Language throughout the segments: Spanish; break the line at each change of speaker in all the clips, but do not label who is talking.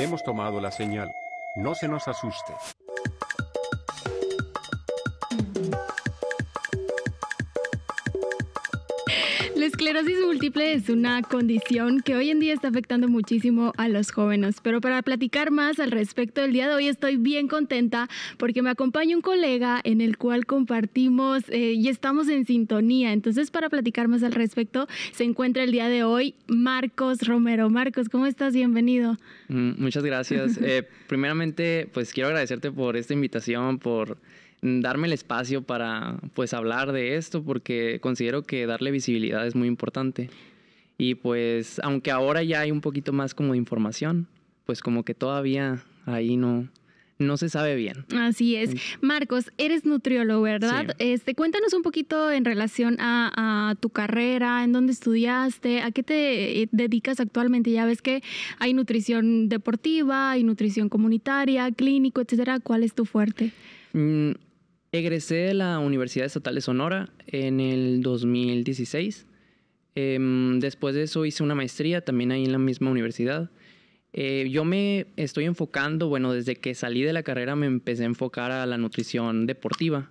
Hemos tomado la señal. No se nos asuste.
Esclerosis múltiple es una condición que hoy en día está afectando muchísimo a los jóvenes, pero para platicar más al respecto del día de hoy estoy bien contenta porque me acompaña un colega en el cual compartimos eh, y estamos en sintonía. Entonces, para platicar más al respecto, se encuentra el día de hoy Marcos Romero. Marcos, ¿cómo estás? Bienvenido.
Mm, muchas gracias. Eh, primeramente, pues quiero agradecerte por esta invitación, por darme el espacio para pues hablar de esto porque considero que darle visibilidad es muy importante. Y pues aunque ahora ya hay un poquito más como de información, pues como que todavía ahí no no se sabe bien.
Así es. Marcos, eres nutriólogo, ¿verdad? Este, cuéntanos un poquito en relación a, tu carrera, en dónde estudiaste, a qué te dedicas actualmente. Ya ves que hay nutrición deportiva, hay nutrición comunitaria, clínico, etcétera. ¿Cuál es tu fuerte?
Mm, Egresé de la Universidad Estatal de Sonora en el 2016. Em, después de eso hice una maestría también ahí en la misma universidad. Eh, yo me estoy enfocando, bueno, desde que salí de la carrera me empecé a enfocar a la nutrición deportiva.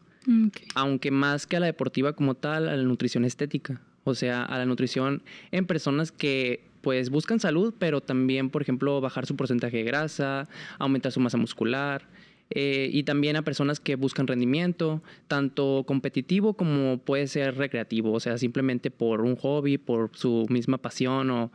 Aunque más que a la deportiva como tal, a la nutrición estética. O sea, a la nutrición en personas que pues buscan salud, pero también, por ejemplo, bajar su porcentaje de grasa, aumentar su masa muscular, eh, y también a personas que buscan rendimiento, tanto competitivo como puede ser recreativo, o sea, simplemente por un hobby, por su misma pasión o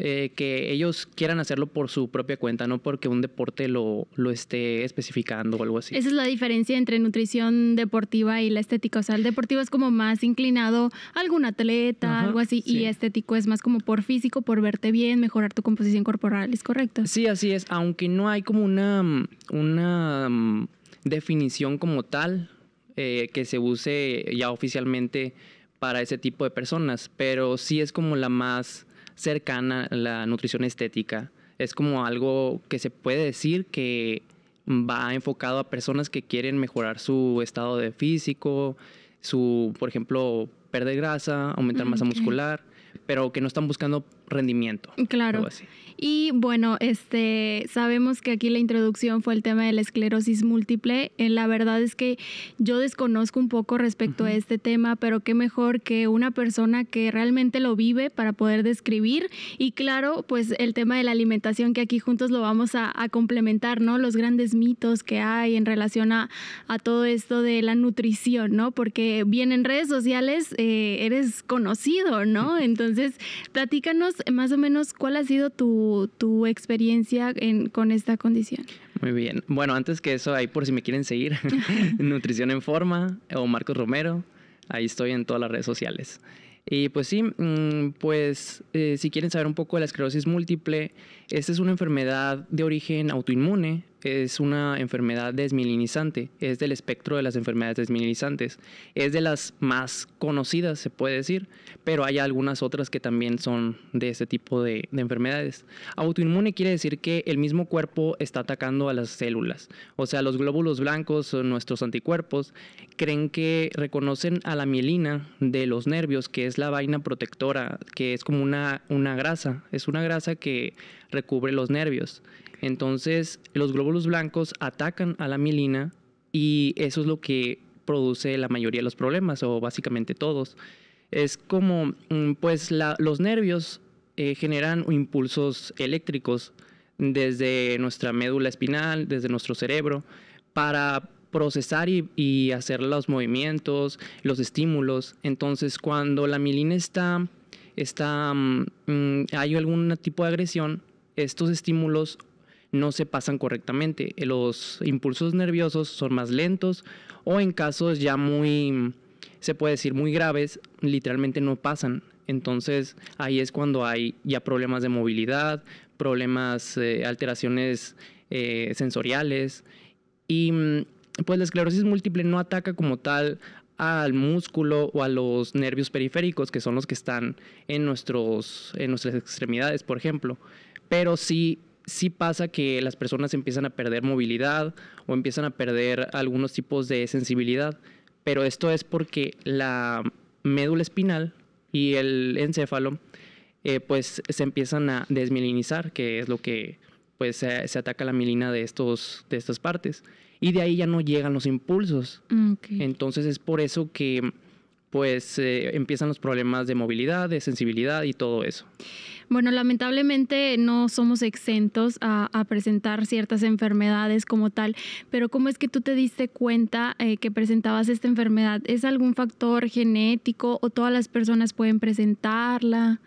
eh, que ellos quieran hacerlo por su propia cuenta, no porque un deporte lo, lo esté especificando o algo así.
Esa es la diferencia entre nutrición deportiva y la estética. O sea, el deportivo es como más inclinado a algún atleta, algo así, y estético es más como por físico, por verte bien, mejorar tu composición corporal, ¿es correcto?
Sí, así es, aunque no hay como una, una mm, definición como tal eh, que se use ya oficialmente para ese tipo de personas, pero sí es como la más cercana la nutrición estética. Es como algo que se puede decir que va enfocado a personas que quieren mejorar su estado de físico, su, por ejemplo, perder grasa, aumentar masa muscular pero que no están buscando rendimiento.
Claro. Y bueno, este, sabemos que aquí la introducción fue el tema de la esclerosis múltiple. Eh, la verdad es que yo desconozco un poco respecto a este tema, pero qué mejor que una persona que realmente lo vive para poder describir. Y claro, pues el tema de la alimentación que aquí juntos lo vamos a, complementar, ¿no? Los grandes mitos que hay en relación a, todo esto de la nutrición, ¿no? Porque bien en redes sociales eh, eres conocido, ¿no? Entonces, platícanos más o menos cuál ha sido tu, tu experiencia con esta condición.
Muy bien. Bueno, antes que eso, ahí por si me quieren seguir, Nutrición en Forma o Marcos Romero, ahí estoy en todas las redes sociales. Y pues sí, mm, pues eh, si quieren saber un poco de la esclerosis múltiple, esta es una enfermedad de origen autoinmune, es una enfermedad desmilinizante, es del espectro de las enfermedades desmilinizantes, es de las más conocidas, se puede decir, pero hay algunas otras que también son de este tipo de, enfermedades. Autoinmune quiere decir que el mismo cuerpo está atacando a las células, o sea, los glóbulos blancos, nuestros anticuerpos, creen que reconocen a la mielina de los nervios, que es la vaina protectora, que es como una, una grasa, es una grasa que recubre los nervios. Entonces, los glóbulos blancos atacan a la mielina y eso es lo que produce la mayoría de los problemas, o básicamente todos. Es como, mm, pues, los nervios eh, generan impulsos eléctricos desde nuestra médula espinal, desde nuestro cerebro, para procesar y, hacer los movimientos, los estímulos. Entonces, cuando la mielina está, está mm, mm, hay algún tipo de agresión, estos estímulos no se pasan correctamente. Los impulsos nerviosos son más lentos o en casos ya muy, se puede decir, muy graves, literalmente no pasan. Entonces ahí es cuando hay ya problemas de movilidad, problemas, eh, alteraciones eh, sensoriales y mm, pues la esclerosis múltiple no ataca como tal al músculo o a los nervios periféricos, que son los que están en, nuestros, en nuestras extremidades, por ejemplo, pero sí sí pasa que las personas empiezan a perder movilidad o empiezan a perder algunos tipos de sensibilidad, pero esto es porque la médula espinal y el encéfalo eh, pues se empiezan a desmielinizar, que es lo que pues se, se ataca la mielina de, estos, de estas partes. Y de ahí ya no llegan los impulsos.
Ok.
Entonces es por eso que pues eh, empiezan los problemas de movilidad, de sensibilidad y todo eso.
Bueno, lamentablemente no somos exentos a, a presentar ciertas enfermedades como tal, pero ¿cómo es que tú te diste cuenta eh, que presentabas esta enfermedad? ¿Es algún factor genético o todas las personas pueden presentarla?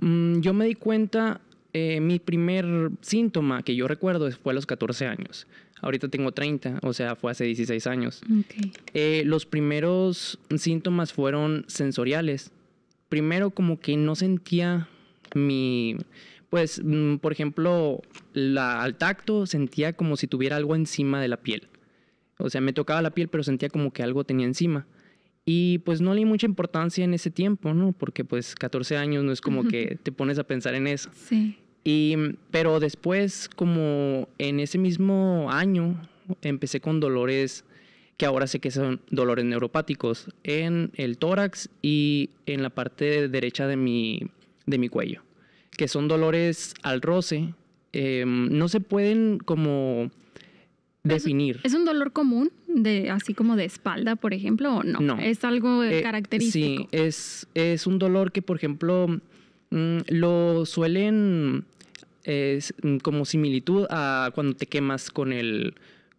Mm, yo me di cuenta, eh, mi primer síntoma que yo recuerdo fue a los 14 años. Ahorita tengo 30, o sea, fue hace 16 años.
Ok.
Eh, los primeros síntomas fueron sensoriales. Primero como que no sentía mi, pues, mm, por ejemplo, la, al tacto sentía como si tuviera algo encima de la piel. O sea, me tocaba la piel, pero sentía como que algo tenía encima. Y pues no le di mucha importancia en ese tiempo, ¿no? Porque pues 14 años no es como que te pones a pensar en eso.
Sí.
Y, pero después, como en ese mismo año, empecé con dolores que ahora sé que son dolores neuropáticos en el tórax y en la parte derecha de mi, de mi cuello, que son dolores al roce. eh, no se pueden como definir.
¿Es un dolor común, de así como de espalda, por ejemplo, o no?
No.
Es algo eh,
Eh,
característico.
Sí, es, es un dolor que, por ejemplo, mm, lo suelen es, mm, como similitud a cuando te quemas con el,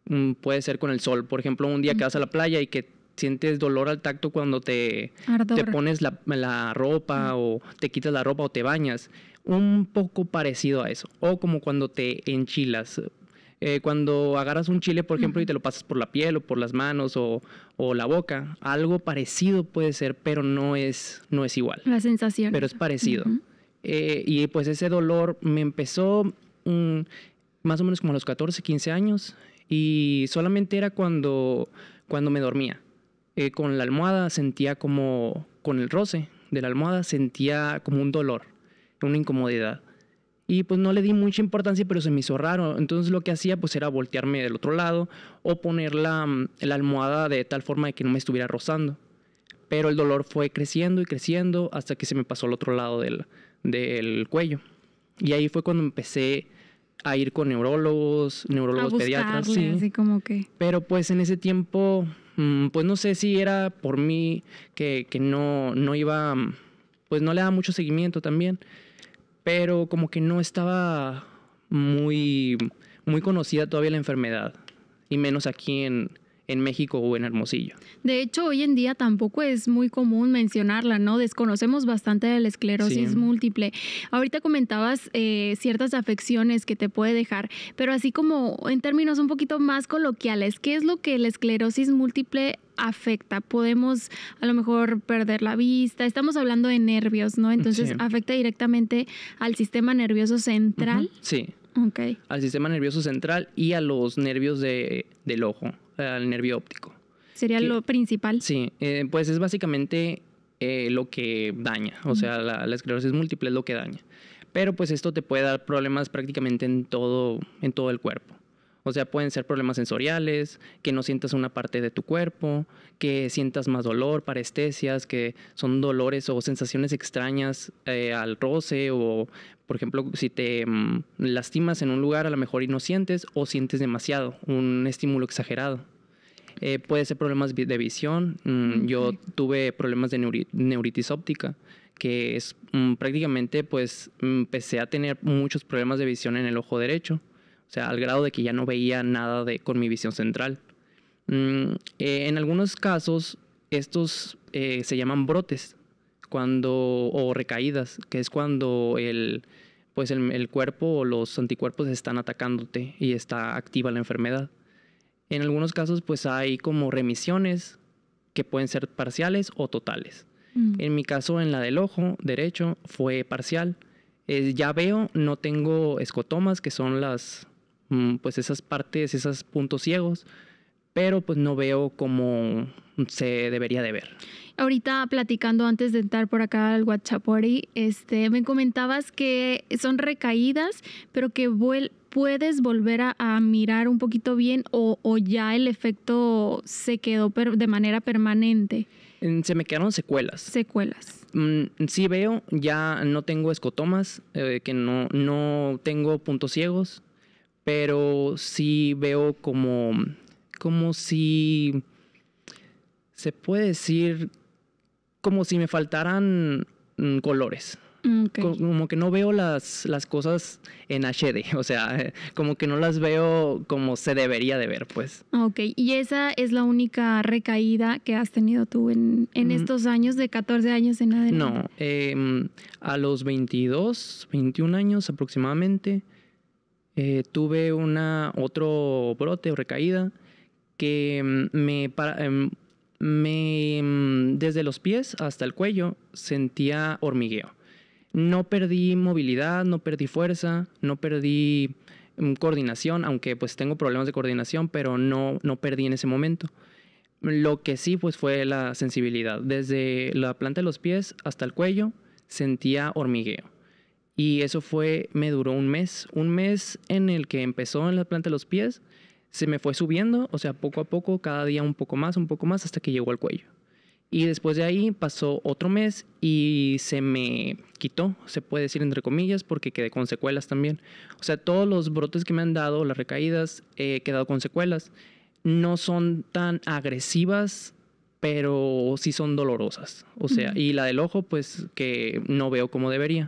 mm, puede ser con el sol. Por ejemplo, un día que vas a la playa y que sientes dolor al tacto cuando te,
Ardor.
te pones la, la ropa o te quitas la ropa o te bañas. Un poco parecido a eso. O como cuando te enchilas. Eh, cuando agarras un chile, por ejemplo, y te lo pasas por la piel o por las manos o, o la boca, algo parecido puede ser, pero no es, no es igual.
La sensación.
Pero es parecido. Eh, y pues ese dolor me empezó mm, más o menos como a los 14, 15 años y solamente era cuando, cuando me dormía. Eh, con la almohada sentía como, con el roce de la almohada sentía como un dolor, una incomodidad. Y pues no le di mucha importancia, pero se me hizo raro. Entonces lo que hacía pues era voltearme del otro lado o poner la, mm, la almohada de tal forma de que no me estuviera rozando. Pero el dolor fue creciendo y creciendo hasta que se me pasó al otro lado del, del cuello. Y ahí fue cuando empecé a ir con neurólogos,
a
neurólogos pediatras. sí.
así como que...
Pero pues en ese tiempo, mm, pues no sé si era por mí que, que no, no iba, pues no le daba mucho seguimiento también, pero como que no estaba muy, muy conocida todavía la enfermedad, y menos aquí en, en México o en Hermosillo.
De hecho, hoy en día tampoco es muy común mencionarla, ¿no? Desconocemos bastante de la esclerosis
Sí.
múltiple. Ahorita comentabas eh, ciertas afecciones que te puede dejar, pero así como en términos un poquito más coloquiales, ¿qué es lo que la esclerosis múltiple afecta? Podemos a lo mejor perder la vista, estamos hablando de nervios, ¿no? Entonces
Sí.
afecta directamente al sistema nervioso central.
Sí,
Ok.
al sistema nervioso central y a los nervios de, del ojo, al nervio óptico.
Sería lo principal.
Sí, eh, pues es básicamente eh, lo que daña, o sea, la, la esclerosis múltiple es lo que daña. Pero pues esto te puede dar problemas prácticamente en todo, en todo el cuerpo. O sea, pueden ser problemas sensoriales, que no sientas una parte de tu cuerpo, que sientas más dolor, parestesias, que son dolores o sensaciones extrañas eh, al roce o, por ejemplo, si te mm, lastimas en un lugar a lo mejor y no sientes o sientes demasiado, un estímulo exagerado. Eh, puede ser problemas de visión. Mm, Yo tuve problemas de neuri- neuritis óptica, que es mm, prácticamente, pues, empecé a tener muchos problemas de visión en el ojo derecho. O sea, al grado de que ya no veía nada de, con mi visión central. Mm, eh, en algunos casos, estos eh, se llaman brotes cuando, o recaídas, que es cuando el, pues el, el cuerpo o los anticuerpos están atacándote y está activa la enfermedad. En algunos casos, pues hay como remisiones que pueden ser parciales o totales.
Mm.
En mi caso, en la del ojo derecho, fue parcial. Eh, ya veo, no tengo escotomas, que son las, pues esas partes, esos puntos ciegos, pero pues no veo como se debería de ver.
Ahorita platicando antes de entrar por acá al WhatsAppori, este, me comentabas que son recaídas, pero que vuel- puedes volver a, a mirar un poquito bien o, o ya el efecto se quedó de manera permanente,
Mm, Se me quedaron secuelas.
secuelas.
Mm, sí veo, ya no tengo escotomas, eh, que no, no tengo puntos ciegos, pero sí veo como, como si, se puede decir, como si me faltaran mm, colores.
Mm,
Como que no veo las, las cosas en HD, o sea, como que no las veo como se debería de ver, pues.
Ok, y esa es la única recaída que has tenido tú en, en
Mm.
estos años de 14 años en adelante.
No, em, a los 22, 21 años aproximadamente, eh, tuve una, otro brote o recaída que em, me, em, me, em, desde los pies hasta el cuello sentía hormigueo. No perdí movilidad, no perdí fuerza, no perdí em, coordinación, aunque pues tengo problemas de coordinación, pero no, no perdí en ese momento. Lo que sí pues fue la sensibilidad. Desde la planta de los pies hasta el cuello sentía hormigueo. Y eso fue, me duró un mes. Un mes en el que empezó en la planta de los pies, se me fue subiendo, o sea, poco a poco, cada día un poco más, un poco más, hasta que llegó al cuello. Y después de ahí pasó otro mes y se me quitó, se puede decir entre comillas, porque quedé con secuelas también. O sea, todos los brotes que me han dado, las recaídas, he quedado con secuelas. No son tan agresivas, pero sí son dolorosas. O sea, y la del ojo, pues que no veo como debería.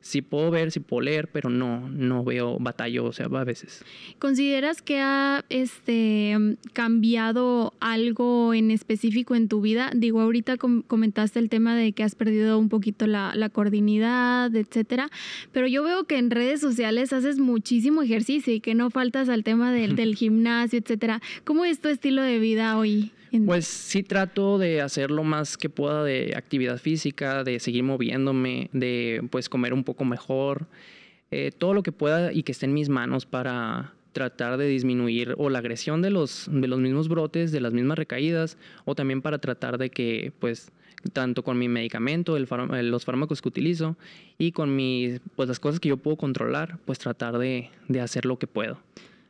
Sí puedo ver, sí puedo leer, pero no, no veo batallo, o sea, a veces.
¿Consideras que ha este, cambiado algo en específico en tu vida? Digo, ahorita com- comentaste el tema de que has perdido un poquito la, la coordinidad, etcétera, pero yo veo que en redes sociales haces muchísimo ejercicio y que no faltas al tema del, del gimnasio, etcétera. ¿Cómo es tu estilo de vida hoy?
Pues sí trato de hacer lo más que pueda de actividad física, de seguir moviéndome, de pues comer un poco mejor, eh, todo lo que pueda y que esté en mis manos para tratar de disminuir o la agresión de los, de los mismos brotes, de las mismas recaídas, o también para tratar de que pues tanto con mi medicamento, el eh, los fármacos que utilizo y con mis, pues las cosas que yo puedo controlar, pues tratar de, de hacer lo que puedo.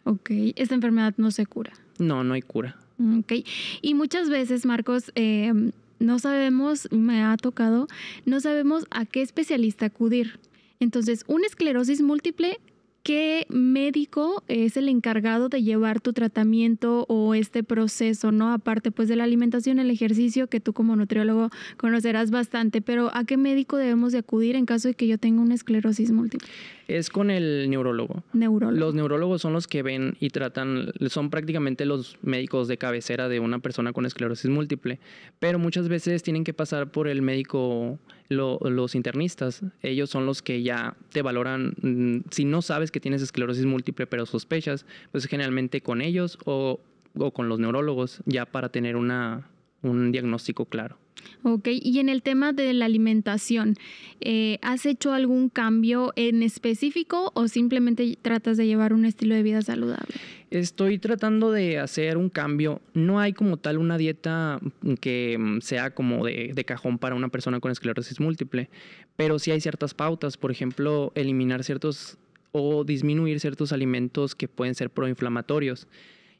Ok, esta enfermedad no se cura.
No, no hay cura.
Ok. Y muchas veces, Marcos, eh, no sabemos, me ha tocado, no sabemos a qué especialista acudir. Entonces, una esclerosis múltiple, ¿qué médico es el encargado de llevar tu tratamiento o este proceso, no? Aparte, pues, de la alimentación, el ejercicio, que tú como nutriólogo conocerás bastante, pero ¿a qué médico debemos de acudir en caso de que yo tenga una esclerosis múltiple?
Es con el neurólogo.
Neurólogo.
Los neurólogos son los que ven y tratan, son prácticamente los médicos de cabecera de una persona con esclerosis múltiple, pero muchas veces tienen que pasar por el médico, lo- los internistas. Ellos son los que ya te valoran, mm, si no sabes que tienes esclerosis múltiple pero sospechas, pues generalmente con ellos o, o con los neurólogos ya para tener una, un diagnóstico claro.
Ok, y en el tema de la alimentación, eh, ¿has hecho algún cambio en específico o simplemente tratas de llevar un estilo de vida saludable?
Estoy tratando de hacer un cambio. No hay como tal una dieta que mm, sea como de, de cajón para una persona con esclerosis múltiple, pero sí hay ciertas pautas. Por ejemplo, eliminar ciertos o disminuir ciertos alimentos que pueden ser proinflamatorios.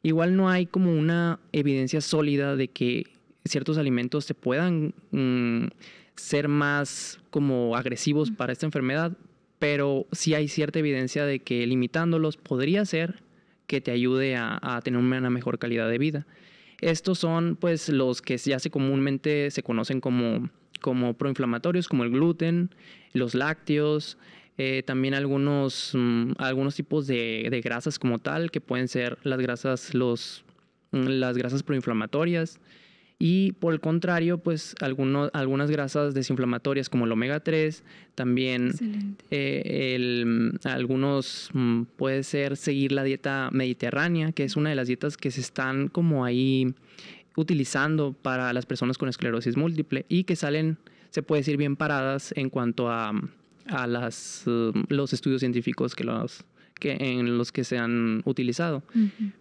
Igual no hay como una evidencia sólida de que ciertos alimentos se puedan mm, ser más como agresivos para esta enfermedad, pero sí hay cierta evidencia de que limitándolos podría ser que te ayude a, a tener una mejor calidad de vida. Estos son pues los que ya se comúnmente se conocen como, como proinflamatorios, como el gluten, los lácteos, eh, también algunos, mm, algunos tipos de, de grasas como tal, que pueden ser las grasas, los, mm, las grasas proinflamatorias. Y por el contrario, pues alguno- algunas grasas desinflamatorias como el omega 3, también eh, el, mm, algunos mm, puede ser seguir la dieta mediterránea, que es una de las dietas que se están como ahí utilizando para las personas con esclerosis múltiple y que salen, se puede decir, bien paradas en cuanto a, a las, eh, los estudios científicos que los, que, en los que se han utilizado.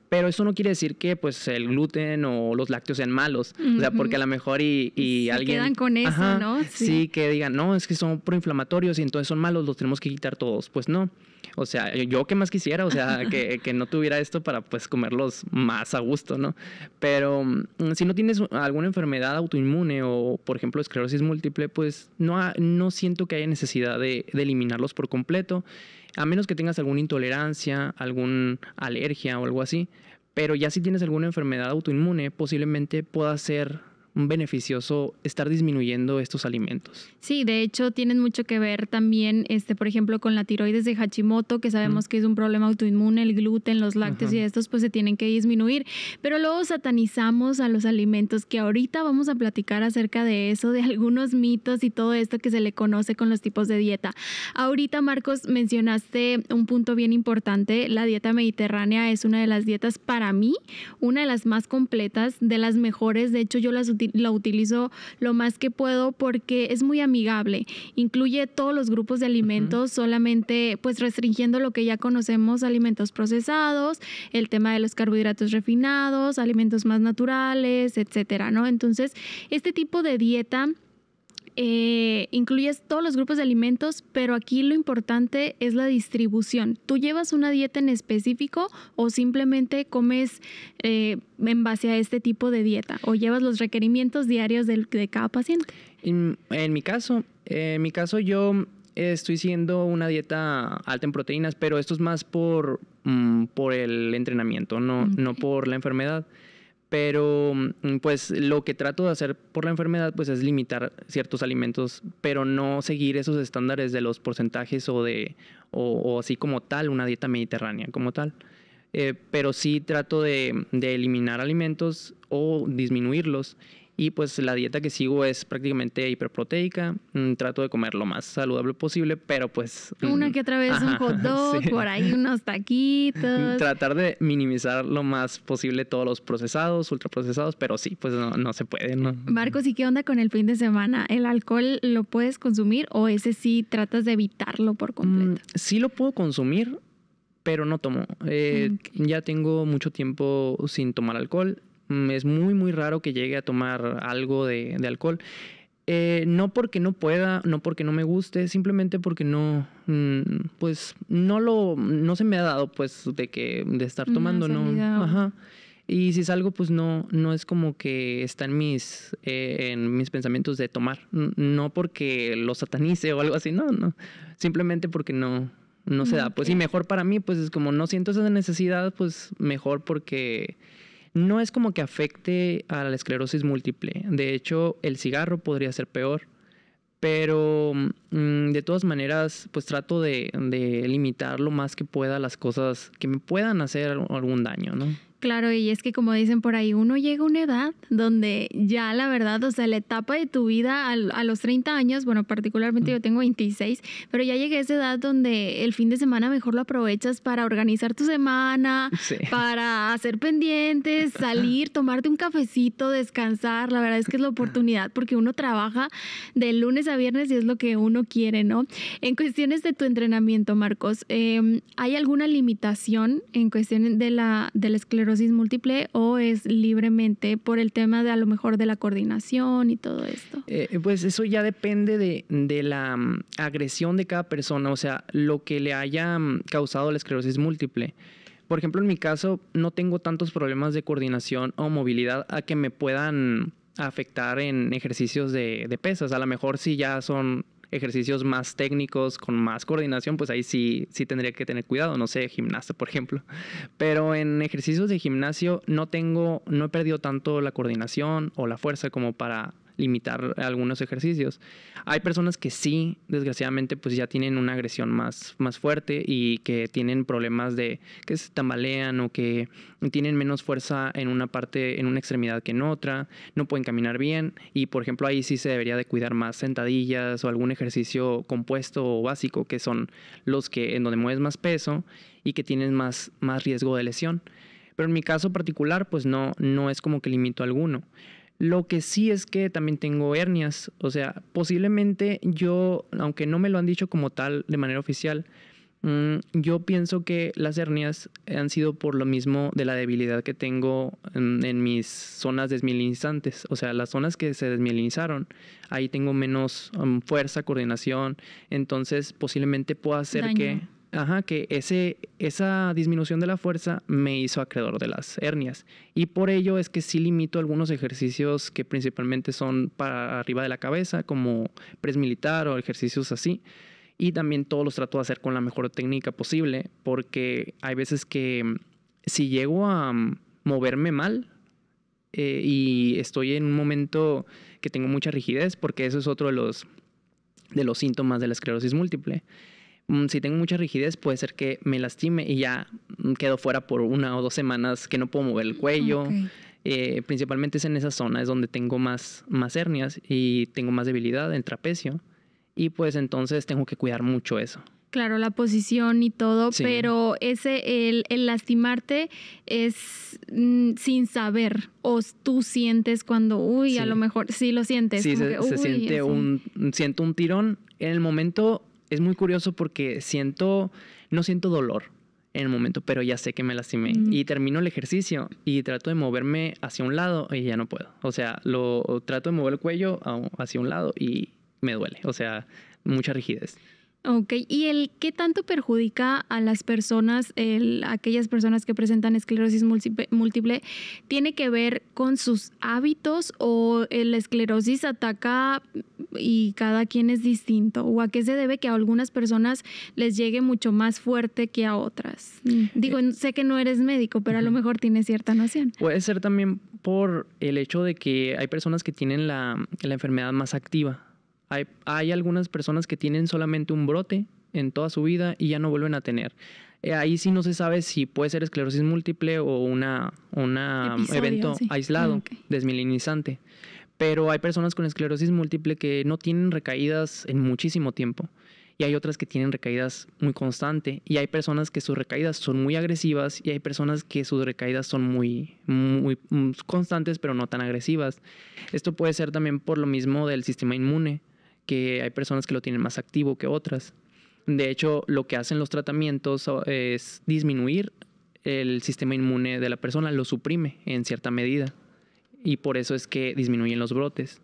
Pero eso no quiere decir que pues el gluten o los lácteos sean malos. O sea, porque a lo mejor y, y
Se
alguien...
quedan con eso,
Ajá,
¿no?
Sí. que digan, no, es que son proinflamatorios y entonces son malos, los tenemos que quitar todos. Pues no. O sea, yo- que más quisiera, o sea, que, que no tuviera esto para pues comerlos más a gusto, ¿no? Pero mm, si no tienes alguna enfermedad autoinmune o, por ejemplo, esclerosis múltiple, pues no, ha- no siento que haya necesidad de, de eliminarlos por completo. a menos que tengas alguna intolerancia, alguna alergia o algo así. Pero ya si tienes alguna enfermedad autoinmune, posiblemente pueda ser beneficioso estar disminuyendo estos alimentos.
Sí, de hecho tienen mucho que ver también, este, por ejemplo, con la tiroides de Hashimoto, que sabemos que es un problema autoinmune, el gluten, los lácteos y estos pues se tienen que disminuir. Pero luego satanizamos a los alimentos, que ahorita vamos a platicar acerca de eso, de algunos mitos y todo esto que se le conoce con los tipos de dieta. Ahorita, Marcos, mencionaste un punto bien importante, la dieta mediterránea es una de las dietas para mí, una de las más completas, de las mejores, de hecho yo las utilizo la utilizo lo más que puedo porque es muy amigable. Incluye todos los grupos de alimentos, solamente pues restringiendo lo que ya conocemos, alimentos procesados, el tema de los carbohidratos refinados, alimentos más naturales, etcétera, ¿no? Entonces, este tipo de dieta eh, incluyes todos los grupos de alimentos, pero aquí lo importante es la distribución. ¿Tú llevas una dieta en específico o simplemente comes eh, en base a este tipo de dieta o llevas los requerimientos diarios de, cada paciente?
En, mi caso, en mi caso yo estoy siguiendo una dieta alta en proteínas, pero esto es más por, mm, por el entrenamiento, no, no por la enfermedad pero mm, pues lo que trato de hacer por la enfermedad pues es limitar ciertos alimentos, pero no seguir esos estándares de los porcentajes o de o, así como tal una dieta mediterránea como tal. Eh, pero sí trato de, de eliminar alimentos o disminuirlos y pues la dieta que sigo es prácticamente hiperproteica. Mm, trato de comer lo más saludable posible, pero pues...
Una mm, que otra vez un hot dog, por ahí unos taquitos.
Tratar de minimizar lo más posible todos los procesados, ultraprocesados, pero sí, pues no, se puede, ¿no?
Marcos, ¿y qué onda con el fin de semana? ¿El alcohol lo puedes consumir o ese sí tratas de evitarlo por completo?
Mm, sí lo puedo consumir, pero no tomo. Eh, ya tengo mucho tiempo sin tomar alcohol. Mm, es muy, muy raro que llegue a tomar algo de, alcohol. Eh, no porque no pueda, no porque no me guste, simplemente porque no, mm, pues no lo, no se me ha dado, pues, de que, de estar tomando, ¿no? Ajá. Y si es algo, pues no, no es como que está en mis, eh, en mis pensamientos de tomar. No porque lo satanice o algo así, no, no. Simplemente porque no, no se da. Pues y mejor para mí, pues es como no siento esa necesidad, pues mejor porque no es como que afecte a la esclerosis múltiple. De hecho, el cigarro podría ser peor. Pero mm, de todas maneras, pues trato de, de, limitar lo más que pueda las cosas que me puedan hacer algún daño, ¿no?
Claro, y es que como dicen por ahí, uno llega a una edad donde ya la verdad, o sea, la etapa de tu vida a, los 30 años, bueno, particularmente yo tengo 26, pero ya llegué a esa edad donde el fin de semana mejor lo aprovechas para organizar tu semana, para hacer pendientes, salir, tomarte un cafecito, descansar, la verdad es que es la oportunidad porque uno trabaja de lunes a viernes y es lo que uno quiere, ¿no? En cuestiones de tu entrenamiento, Marcos, em, ¿hay alguna limitación en cuestiones de la, de la esclerosis? Múltiple o es libremente por el tema de a lo mejor de la coordinación y todo esto?
Eh, pues eso ya depende de, de, la mm, agresión de cada persona, o sea, lo que le haya mm, causado la esclerosis múltiple. Por ejemplo, en mi caso, no tengo tantos problemas de coordinación o movilidad a que me puedan afectar en ejercicios de, de pesas. A lo mejor si ya son ejercicios más técnicos, con más coordinación, pues ahí sí, sí tendría que tener cuidado, no sé, gimnasio, por ejemplo. Pero en ejercicios de gimnasio no tengo, no he perdido tanto la coordinación o la fuerza como para limitar algunos ejercicios. Hay personas que sí, desgraciadamente, pues ya tienen una agresión más, más fuerte y que tienen problemas de que se tambalean o que tienen menos fuerza en una parte, en una extremidad que en otra, no pueden caminar bien y, por ejemplo, ahí sí se debería de cuidar más sentadillas o algún ejercicio compuesto o básico, que son los que en donde mueves más peso y que tienen más, más riesgo de lesión. Pero en mi caso particular, pues no, no es como que limito alguno. Lo que sí es que también tengo hernias, o sea, posiblemente yo, aunque no me lo han dicho como tal de manera oficial, mm, yo pienso que las hernias han sido por lo mismo de la debilidad que tengo en, mis zonas desmielinizantes, o sea, las zonas que se desmielinizaron, ahí tengo menos um, fuerza, coordinación, entonces posiblemente pueda ser que Ajá, que ese, esa disminución de la fuerza me hizo acreedor de las hernias. Y por ello es que sí limito algunos ejercicios que principalmente son para arriba de la cabeza, como press militar o ejercicios así. Y también todos los trato de hacer con la mejor técnica posible, porque hay veces que mm, si llego a mm, moverme mal eh, y estoy en un momento que tengo mucha rigidez, porque eso es otro de los, de los síntomas de la esclerosis múltiple. Mm, si tengo mucha rigidez, puede ser que me lastime y ya quedo fuera por una o dos semanas que no puedo mover el cuello. Eh, principalmente es en esa zona, es donde tengo más, más hernias y tengo más debilidad en el trapecio y pues entonces tengo que cuidar mucho eso.
Claro, la posición y todo, pero ese, el, el lastimarte es mm, sin saber, o tú sientes cuando, uy, a lo mejor sí lo sientes.
Sí, se, siente un, siento un tirón. En el momento es muy curioso porque siento, no siento dolor en el momento, pero ya sé que me lastimé. Mm. Y termino el ejercicio y trato de moverme hacia un lado y ya no puedo. O sea, lo trato de mover el cuello hacia un lado y me duele, o sea, mucha rigidez.
Ok, ¿y el qué tanto perjudica a las personas, el, aquellas personas que presentan esclerosis múltiple, tiene que ver con sus hábitos o la esclerosis ataca y cada quien es distinto? ¿O a qué se debe que a algunas personas les llegue mucho más fuerte que a otras? Mm, digo, eh, sé que no eres médico, pero a lo mejor tienes cierta noción.
Puede ser también por el hecho de que hay personas que tienen la, la enfermedad más activa hay, algunas personas que tienen solamente un brote en toda su vida y ya no vuelven a tener. Eh, ahí sí no se sabe si puede ser esclerosis múltiple o un una evento aislado, desmilinizante. Pero hay personas con esclerosis múltiple que no tienen recaídas en muchísimo tiempo. Y hay otras que tienen recaídas muy constante. Y hay personas que sus recaídas son muy agresivas. Y hay personas que sus recaídas son muy, muy, muy constantes, pero no tan agresivas. Esto puede ser también por lo mismo del sistema inmune que hay personas que lo tienen más activo que otras. De hecho, lo que hacen los tratamientos es disminuir el sistema inmune de la persona, lo suprime en cierta medida. Y por eso es que disminuyen los brotes.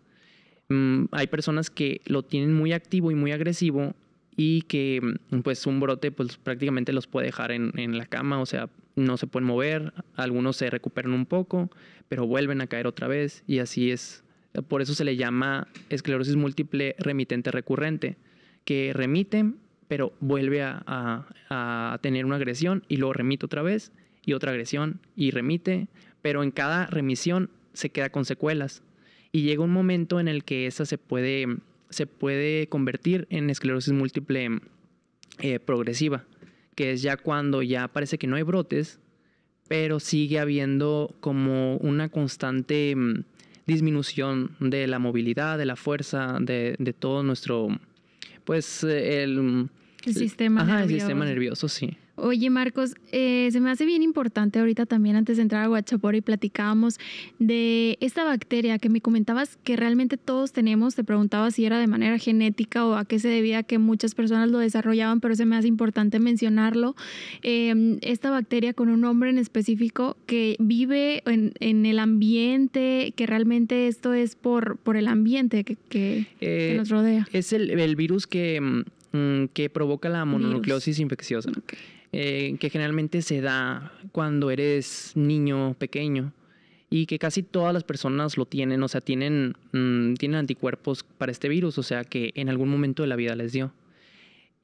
Mm, hay personas que lo tienen muy activo y muy agresivo y que mm, pues un brote pues prácticamente los puede dejar en, en, la cama, o sea, no se pueden mover, algunos se recuperan un poco, pero vuelven a caer otra vez y así es por eso se le llama esclerosis múltiple remitente recurrente, que remite, pero vuelve a, tener una agresión y luego remite otra vez y otra agresión y remite, pero en cada remisión se queda con secuelas. Y llega un momento en el que esa se puede, se puede convertir en esclerosis múltiple eh, progresiva, que es ya cuando ya parece que no hay brotes, pero sigue habiendo como una constante mm, disminución de la movilidad, de la fuerza, de, de todo nuestro, pues el...
El sistema
nervioso. el sistema nervioso, sí.
Oye, Marcos, eh, se me hace bien importante ahorita también, antes de entrar a Guachapora y platicábamos de esta bacteria que me comentabas que realmente todos tenemos. Te preguntaba si era de manera genética o a qué se debía que muchas personas lo desarrollaban, pero se me hace importante mencionarlo. Em, esta bacteria con un nombre en específico que vive en, el ambiente, que realmente esto es por, por el ambiente que, que,
eh,
nos rodea.
Es el, virus que, mm, que provoca la mononucleosis infecciosa. Eh, que generalmente se da cuando eres niño pequeño y que casi todas las personas lo tienen, o sea, tienen, mm, tienen anticuerpos para este virus, o sea, que en algún momento de la vida les dio.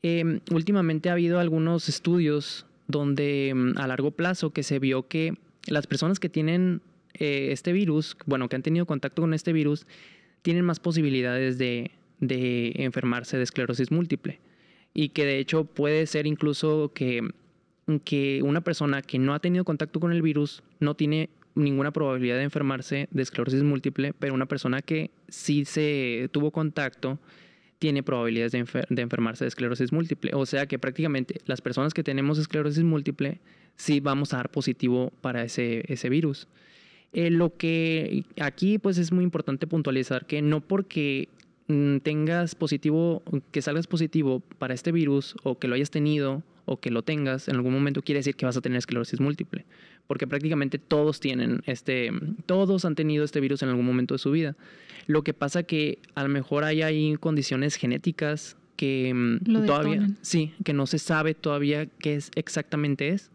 Em, últimamente ha habido algunos estudios donde mm, a largo plazo que se vio que las personas que tienen eh, este virus, bueno, que han tenido contacto con este virus, tienen más posibilidades de, de enfermarse de esclerosis múltiple. Y que de hecho puede ser incluso que que una persona que no ha tenido contacto con el virus no tiene ninguna probabilidad de enfermarse de esclerosis múltiple, pero una persona que sí se tuvo contacto tiene probabilidades de, enfermarse de esclerosis múltiple. O sea que prácticamente las personas que tenemos esclerosis múltiple sí vamos a dar positivo para ese, ese virus. Eh, lo que aquí pues es muy importante puntualizar que no porque tengas positivo, que salgas positivo para este virus o que lo hayas tenido o que lo tengas en algún momento quiere decir que vas a tener esclerosis múltiple, porque prácticamente todos tienen este, todos han tenido este virus en algún momento de su vida. Lo que pasa que a lo mejor hay ahí condiciones genéticas que mm, todavía, sí, que no se sabe todavía qué es exactamente es,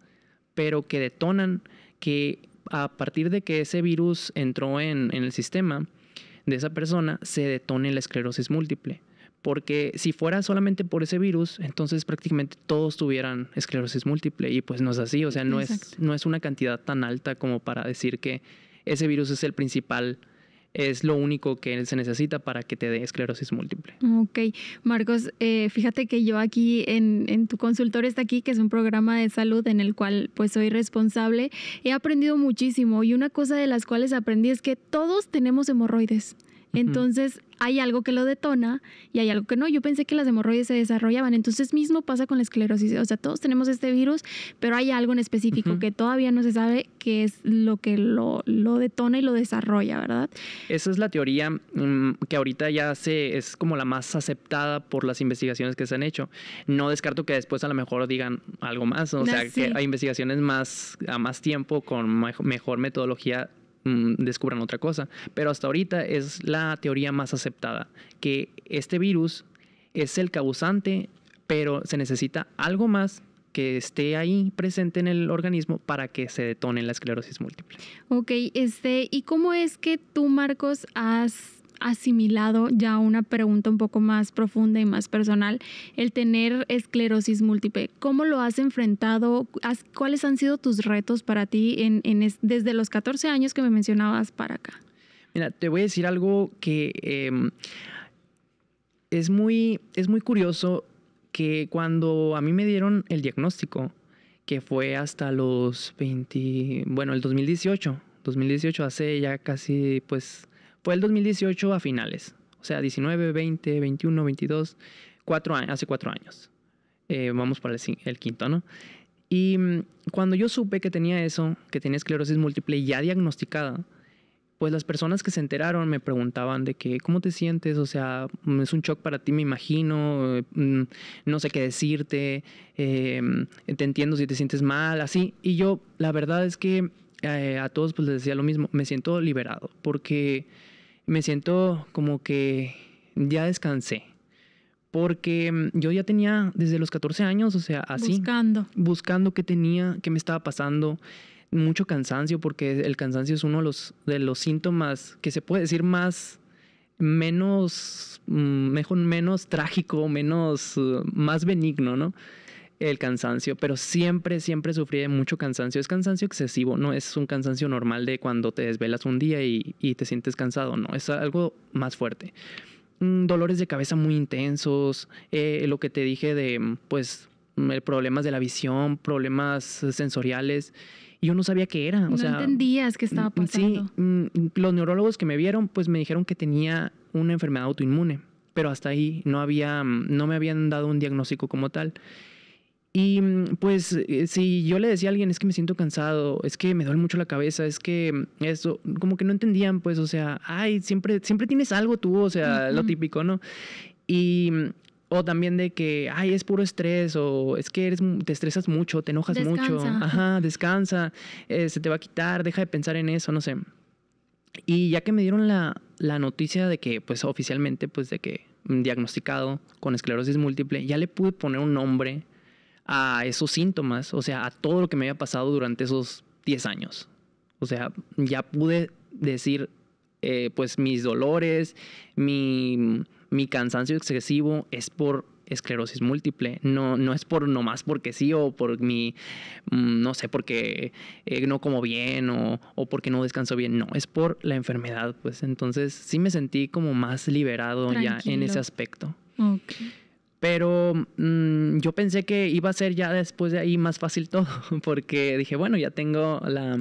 pero que detonan que a partir de que ese virus entró en, en el sistema de esa persona, se detone la esclerosis múltiple. Porque si fuera solamente por ese virus, entonces prácticamente todos tuvieran esclerosis múltiple y pues no es así, o sea, no, es, no es una cantidad tan alta como para decir que ese virus es el principal es lo único que se necesita para que te dé esclerosis múltiple.
Ok, Marcos, eh, fíjate que yo aquí en, en, tu consultorio está aquí, que es un programa de salud en el cual pues soy responsable, he aprendido muchísimo y una cosa de las cuales aprendí es que todos tenemos hemorroides. Entonces, hay algo que lo detona y hay algo que no. Yo pensé que las hemorroides se desarrollaban. Entonces, mismo pasa con la esclerosis. O sea, todos tenemos este virus, pero hay algo en específico que todavía no se sabe qué es lo que lo, lo, detona y lo desarrolla, ¿verdad?
Esa es la teoría mm, que ahorita ya se, es como la más aceptada por las investigaciones que se han hecho. No descarto que después a lo mejor digan algo más. O sea, que hay investigaciones más a más tiempo con mejor metodología descubran otra cosa. Pero hasta ahorita es la teoría más aceptada, que este virus es el causante, pero se necesita algo más que esté ahí presente en el organismo para que se detone la esclerosis múltiple.
Ok, este, ¿y cómo es que tú, Marcos, has asimilado ya una pregunta un poco más profunda y más personal, el tener esclerosis múltiple. ¿Cómo lo has enfrentado? ¿Cuáles han sido tus retos para ti en, desde los 14 años que me mencionabas para acá?
Mira, te voy a decir algo que em, es, muy, es muy curioso que cuando a mí me dieron el diagnóstico, que fue hasta los 20, bueno, el 2018, 2018 hace ya casi pues fue el 2018 a finales, o sea, 19, 20, 21, 22, cuatro años, hace cuatro años. Eh, vamos para el, quinto, ¿no? Y mm, cuando yo supe que tenía eso, que tenía esclerosis múltiple ya diagnosticada, pues las personas que se enteraron me preguntaban de que, ¿cómo te sientes? O sea, mm, es un shock para ti, me imagino, mm, no sé qué decirte, em, te entiendo si te sientes mal, así. Y yo, la verdad es que eh, a todos pues les decía lo mismo, me siento liberado, porque me siento como que ya descansé. Porque mm, yo ya tenía desde los 14 años, o sea, así.
Buscando.
Buscando qué tenía, qué me estaba pasando. Mucho cansancio, porque el cansancio es uno de los, de los síntomas que se puede decir más, menos, mm, mejor, menos trágico, menos, uh, más benigno, ¿no? El cansancio, pero siempre, siempre sufrí de mucho cansancio. Es cansancio excesivo, no es un cansancio normal de cuando te desvelas un día y, te sientes cansado, no, es algo más fuerte. Mm, dolores de cabeza muy intensos, eh, lo que te dije de, pues, mm, problemas de la visión, problemas sensoriales. Y yo no sabía qué era. O
no entendías qué estaba pasando.
Sí, los neurólogos que me vieron, pues me dijeron que tenía una enfermedad autoinmune, pero hasta ahí no, había, no me habían dado un diagnóstico como tal. Y mm, pues eh, si yo le decía a alguien es que me siento cansado, es que me duele mucho la cabeza, es que mm, eso, como que no entendían, pues, o sea, ay, siempre, siempre tienes algo tú, o sea, lo típico, ¿no? Y mm, o también de que, ay, es puro estrés, o es que eres, te estresas mucho, te enojas mucho, ajá, descansa, eh, se te va a quitar, deja de pensar en eso, no sé. Y ya que me dieron la, la noticia de que, pues oficialmente, pues de que diagnosticado con esclerosis múltiple, ya le pude poner un nombre a esos síntomas, o sea, a todo lo que me había pasado durante esos 10 años. O sea, ya pude decir, eh, pues mis dolores, mi, mi, cansancio excesivo es por esclerosis múltiple, no, no es por nomás porque sí o por mi, mm, no sé, porque eh, no como bien o, o, porque no descanso bien, no, es por la enfermedad, pues entonces sí me sentí como más liberado ya en ese aspecto.
Okay.
Pero mm, yo pensé que iba a ser ya después de ahí más fácil todo, porque dije, bueno, ya tengo la,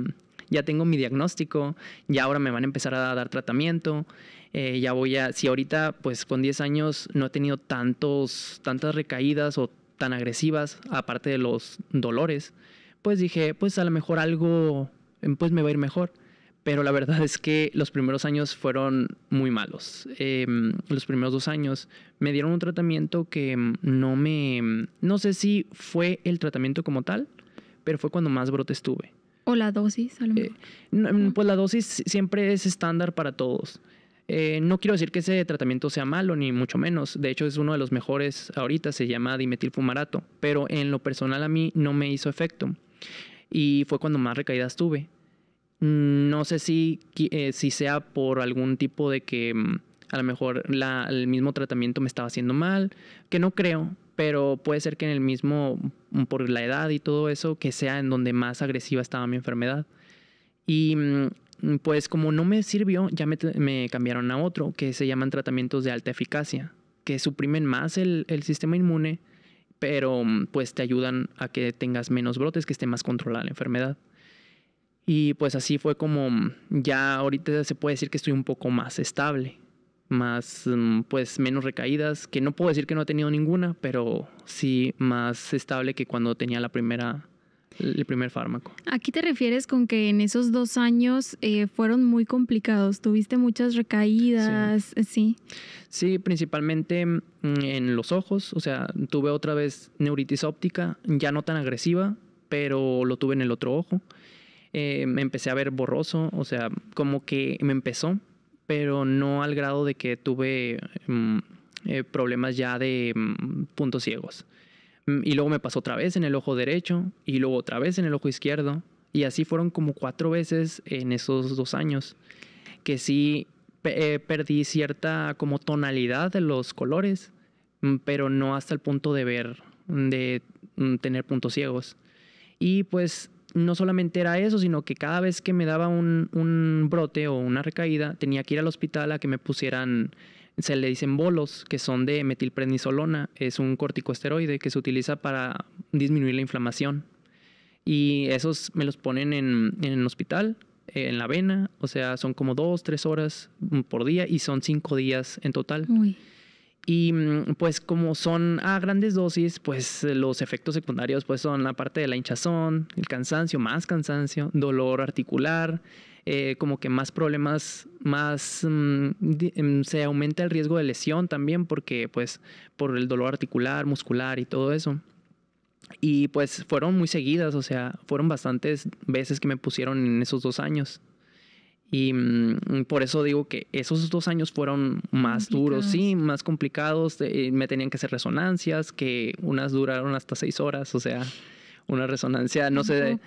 ya tengo mi diagnóstico, ya ahora me van a empezar a dar tratamiento, eh, ya voy a, si ahorita pues con 10 años no he tenido tantos, tantas recaídas o tan agresivas, aparte de los dolores, pues dije, pues a lo mejor algo, pues me va a ir mejor pero la verdad es que los primeros años fueron muy malos. Em, los primeros dos años me dieron un tratamiento que no me... No sé si fue el tratamiento como tal, pero fue cuando más brotes tuve.
¿O la dosis? A lo eh,
pues la dosis siempre es estándar para todos. Eh, no quiero decir que ese tratamiento sea malo, ni mucho menos. De hecho, es uno de los mejores ahorita, se llama dimetilfumarato. Pero en lo personal a mí no me hizo efecto. Y fue cuando más recaídas tuve. No sé si, eh, si sea por algún tipo de que mm, a lo mejor el mismo tratamiento me estaba haciendo mal, que no creo, pero puede ser que en el mismo, por la edad y todo eso, que sea en donde más agresiva estaba mi enfermedad. Y mm, pues como no me sirvió, ya me, me cambiaron a otro, que se llaman tratamientos de alta eficacia, que suprimen más el, el sistema inmune, pero mm, pues te ayudan a que tengas menos brotes, que esté más controlada la enfermedad. Y pues así fue como mm, ya ahorita se puede decir que estoy un poco más estable, más mm, pues menos recaídas, que no puedo decir que no he tenido ninguna, pero sí más estable que cuando tenía la primera el primer fármaco.
Aquí te refieres con que en esos dos años eh, fueron muy complicados, tuviste muchas recaídas, sí. sí.
Sí, principalmente en los ojos, o sea, tuve otra vez neuritis óptica, ya no tan agresiva, pero lo tuve en el otro ojo. Eh, me empecé a ver borroso, o sea, como que me empezó, pero no al grado de que tuve mm, eh, problemas ya de mm, puntos ciegos. Mm, y luego me pasó otra vez en el ojo derecho y luego otra vez en el ojo izquierdo. Y así fueron como cuatro veces en esos dos años. Que sí eh, perdí cierta como tonalidad de los colores, pero no hasta el punto de ver, de tener puntos ciegos. Y pues no solamente era eso, sino que cada vez que me daba un, brote o una recaída, tenía que ir al hospital a que me pusieran, se le dicen bolos, que son de metilprednisolona, es un corticosteroide que se utiliza para disminuir la inflamación. Y esos me los ponen en, el hospital, en la vena, o sea, son como dos, tres horas por día y son cinco días en total. Y mm, pues como son a grandes dosis, pues los efectos secundarios pues son la parte de la hinchazón, el cansancio, más cansancio, dolor articular, eh, como que más problemas, más mm, em, se aumenta el riesgo de lesión también porque pues por el dolor articular, muscular y todo eso. Y pues fueron muy seguidas, o sea, fueron bastantes veces que me pusieron en esos dos años. Y mm, por eso digo que esos dos años fueron más duros, sí, más complicados. me tenían que hacer resonancias, que unas duraron hasta seis horas, o sea, una resonancia, no sé,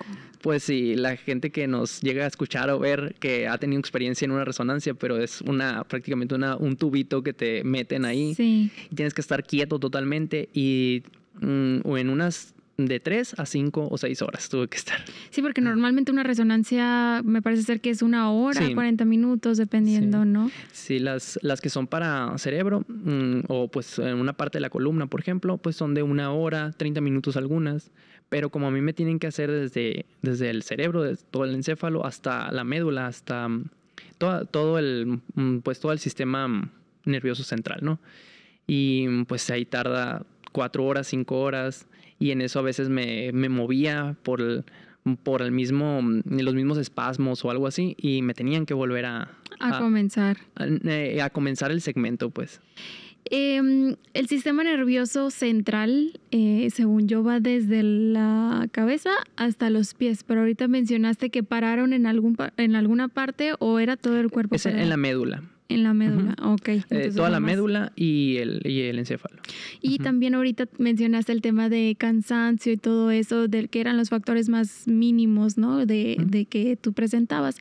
pues si la gente que nos llega a escuchar o ver que ha tenido experiencia en una resonancia, pero es una prácticamente una, un tubito que te meten ahí.
Sí.
Y tienes que estar quieto totalmente y mm, o en unas de 3 a 5 o 6 horas tuve que estar.
Sí, porque normalmente una resonancia me parece ser que es una hora, 40 minutos, dependiendo, ¿no?
Sí, las, las que son para cerebro mm, o pues en una parte de la columna, por ejemplo, pues son de una hora, 30 minutos algunas, pero como a mí me tienen que hacer desde, desde el cerebro, desde todo el encéfalo hasta la médula, hasta mm, todo, todo el, mm, pues todo el sistema nervioso central, ¿no? Y pues ahí tarda 4 horas, 5 horas y en eso a veces me, me movía por el, por el mismo, los mismos espasmos o algo así y me tenían que volver a...
A, comenzar.
Eh, a, comenzar el segmento, pues.
Em, el sistema nervioso central, eh, según yo, va desde la cabeza hasta los pies, pero ahorita mencionaste que pararon en, algún, en alguna parte o era todo el cuerpo.
Es en la médula.
En la médula, ok.
Eh, toda la médula y el, y el encéfalo.
Y también ahorita mencionaste el tema de cansancio y todo eso, del que eran los factores más mínimos, ¿no? De, de que tú presentabas.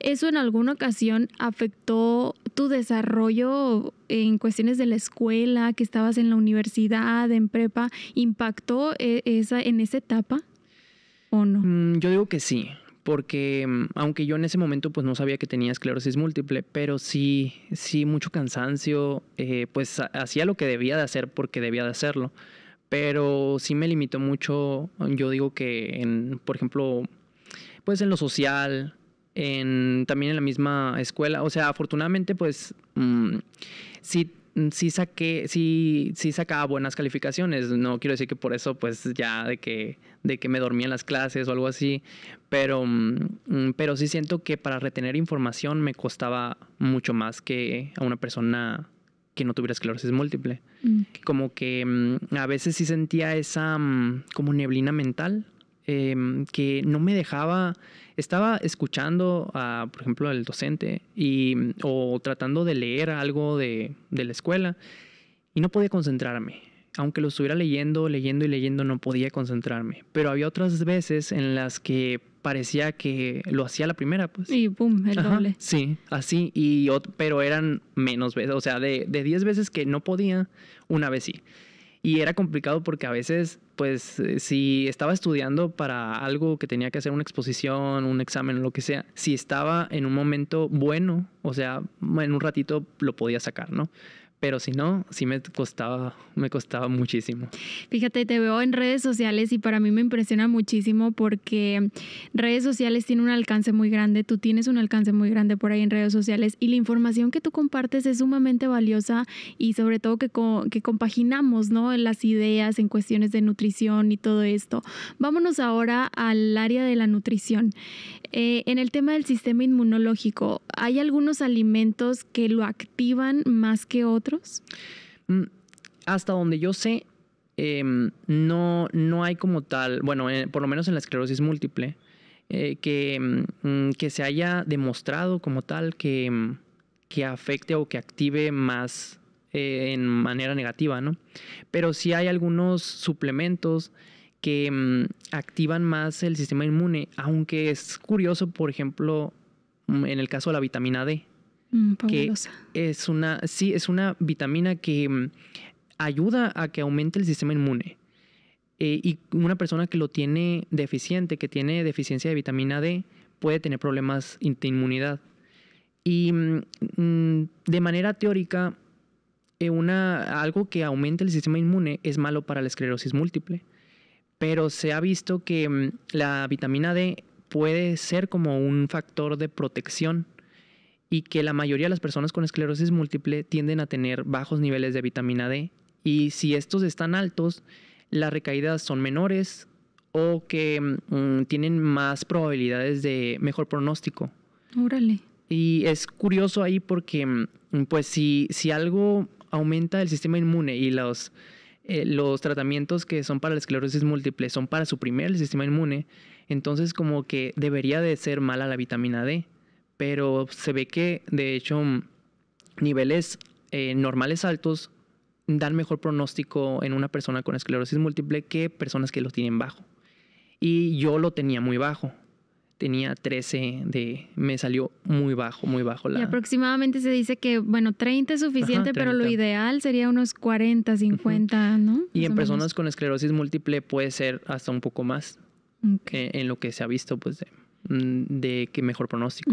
¿Eso en alguna ocasión afectó tu desarrollo en cuestiones de la escuela, que estabas en la universidad, en prepa? ¿Impactó eh, esa, en esa etapa o no?
Mm, yo digo que sí porque mm, aunque yo en ese momento pues no sabía que tenía esclerosis múltiple, pero sí, sí mucho cansancio, eh, pues hacía lo que debía de hacer porque debía de hacerlo, pero sí me limitó mucho, yo digo que por ejemplo, pues en lo social, en, también en la misma escuela, o sea, afortunadamente pues mm, sí sí saqué, sí, sí sacaba buenas calificaciones. No quiero decir que por eso, pues, ya de que, de que me dormía en las clases o algo así. Pero, mm, mm, pero sí siento que para retener información me costaba mucho más que a una persona que no tuviera esclerosis múltiple. Como que a veces sí sentía esa como neblina mental Em, que no me dejaba, estaba escuchando a, por ejemplo, al docente y, o tratando de leer algo de, de la escuela y no podía concentrarme. aunque lo estuviera leyendo, leyendo y leyendo, no podía concentrarme. Pero había otras veces en las que parecía que lo hacía la primera, pues.
Y pum, el doble.
Sí, así, y pero eran menos veces, o sea, de 10 veces que no podía, una vez sí. Y era complicado porque a veces, pues, eh, si estaba estudiando para algo que tenía que hacer una exposición, un examen, lo que sea, si estaba en un momento bueno, o sea, en un ratito lo podía sacar, ¿no? Pero si no, sí me costaba, me costaba muchísimo.
Fíjate, te veo en redes sociales y para mí me impresiona muchísimo porque redes sociales tienen un alcance muy grande, tú tienes un alcance muy grande por ahí en redes sociales y la información que tú compartes es sumamente valiosa y sobre todo que, que compaginamos, ¿no? Las ideas en cuestiones de nutrición y todo esto. Vámonos ahora al área de la nutrición. Eh, en el tema del sistema inmunológico, ¿hay algunos alimentos que lo activan más que otros?
Mm, hasta donde yo sé, em, no, no hay como tal, bueno, por lo menos en la esclerosis múltiple, eh, que, mm, que, se haya demostrado como tal que, mm, que afecte o que active más eh, en manera negativa, ¿no? Pero sí hay algunos suplementos que mm, activan más el sistema inmune, aunque es curioso, por ejemplo, mm, en el caso de la vitamina D,
mm,
que es una, sí, es una vitamina que ayuda a que aumente el sistema inmune. Eh, y una persona que lo tiene deficiente, que tiene deficiencia de vitamina D, puede tener problemas de inmunidad. Y de manera teórica, eh, una, algo que aumente el sistema inmune es malo para la esclerosis múltiple pero se ha visto que mm, la vitamina D puede ser como un factor de protección y que la mayoría de las personas con esclerosis múltiple tienden a tener bajos niveles de vitamina D y si estos están altos, las recaídas son menores o que mm, tienen más probabilidades de mejor pronóstico.
Órale.
Y es curioso ahí porque, mm, pues, si, si algo aumenta el sistema inmune y los eh, los tratamientos que son para la esclerosis múltiple son para suprimir el sistema inmune, entonces como que debería de ser mala la vitamina D, pero se ve que de hecho niveles eh, normales altos dan mejor pronóstico en una persona con esclerosis múltiple que personas que lo tienen bajo. Y yo lo tenía muy bajo tenía 13 de, me salió muy bajo, muy bajo. La...
Y aproximadamente se dice que, bueno, 30 es suficiente, pero lo ideal sería unos 40, 50, ¿no?
Y en personas con esclerosis múltiple puede ser hasta un poco más. Eh, en lo que se ha visto, pues, Mm, de que mejor pronóstico.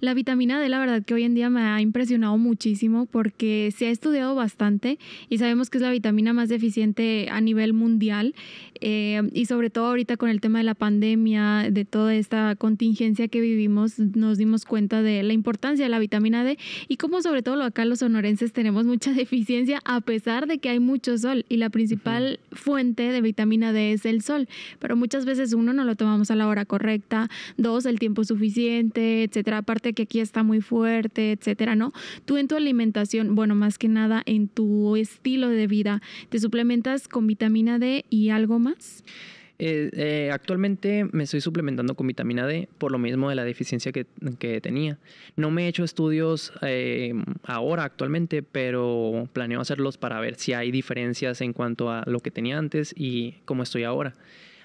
La vitamina D, la verdad que hoy en día me ha impresionado muchísimo porque se ha estudiado bastante y sabemos que es la vitamina más deficiente a nivel mundial eh, y sobre todo ahorita con el tema de la pandemia, de toda esta contingencia que vivimos, nos dimos cuenta de la importancia de la vitamina D y como sobre todo acá los sonorenses tenemos mucha deficiencia a pesar de que hay mucho sol y la principal fuente de vitamina D es el sol, pero muchas veces uno no lo tomamos a la hora correcta, Dos, el tiempo suficiente, etcétera. Aparte que aquí está muy fuerte, etcétera, ¿no? Tú en tu alimentación, bueno, más que nada en tu estilo de vida, ¿te suplementas con vitamina D y algo más?
Eh, eh, actualmente me estoy suplementando con vitamina D por lo mismo de la deficiencia que, tenía. No me he hecho estudios eh, ahora actualmente, pero planeo hacerlos para ver si hay diferencias en cuanto a lo que tenía antes y cómo estoy ahora.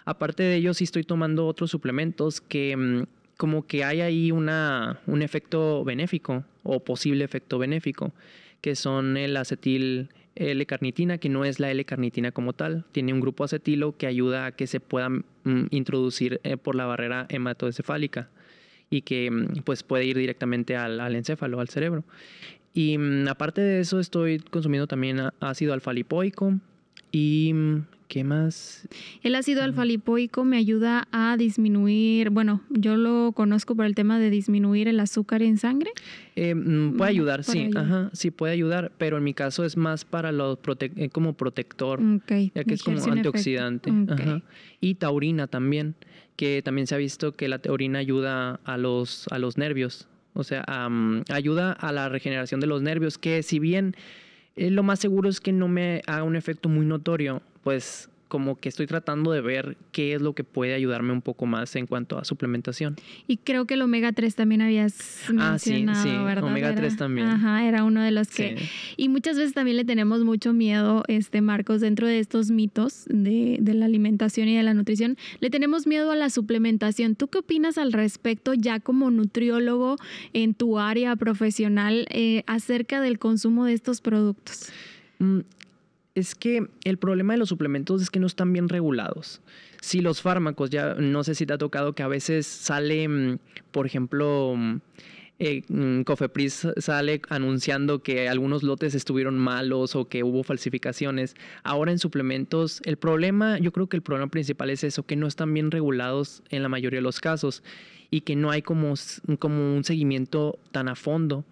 Aparte de ello, sí estoy tomando otros suplementos que mm, como que hay ahí una, un efecto benéfico o posible efecto benéfico, que son el acetil L-carnitina, que no es la L-carnitina como tal, tiene un grupo acetilo que ayuda a que se pueda mm, introducir eh, por la barrera hematoencefálica y que mm, pues puede ir directamente al, al encéfalo, al cerebro. Y aparte de eso estoy consumiendo también ácido alfa-lipoico y ¿Qué más?
El ácido alfa-lipoico me ayuda a disminuir, bueno, yo lo conozco por el tema de disminuir el azúcar en sangre.
Eh, mm, puede ayudar, sí, ajá, sí puede ayudar, pero en mi caso es más para los eh, como protector, ya que es como antioxidante. Y taurina también, que también se ha visto que la taurina ayuda a los, a los nervios, o sea, ayuda a la regeneración de los nervios, que si bien eh, lo más seguro es que no me haga un efecto muy notorio, pues como que estoy tratando de ver qué es lo que puede ayudarme un poco más en cuanto a suplementación.
Y creo que el omega 3 también habías
Ah, sí,
mencionado,
sí,
¿verdad?
omega
Era-
3 también.
Ajá, era uno de los que...
Sí.
Y muchas veces también le tenemos mucho miedo, este Marcos, dentro de estos mitos de, de la alimentación y de la nutrición, le tenemos miedo a la suplementación. ¿Tú qué opinas al respecto ya como nutriólogo en tu área profesional eh, acerca del consumo de estos productos?
Es que el problema de los suplementos es que no están bien regulados. Si los fármacos, ya no sé si te ha tocado que a veces sale, mm, por ejemplo, mm, eh, mm, Cofepris sale anunciando que algunos lotes estuvieron malos o que hubo falsificaciones. Ahora en suplementos, el problema, yo creo que el problema principal es eso, que no están bien regulados en la mayoría de los casos y que no hay como, como un seguimiento tan a fondo.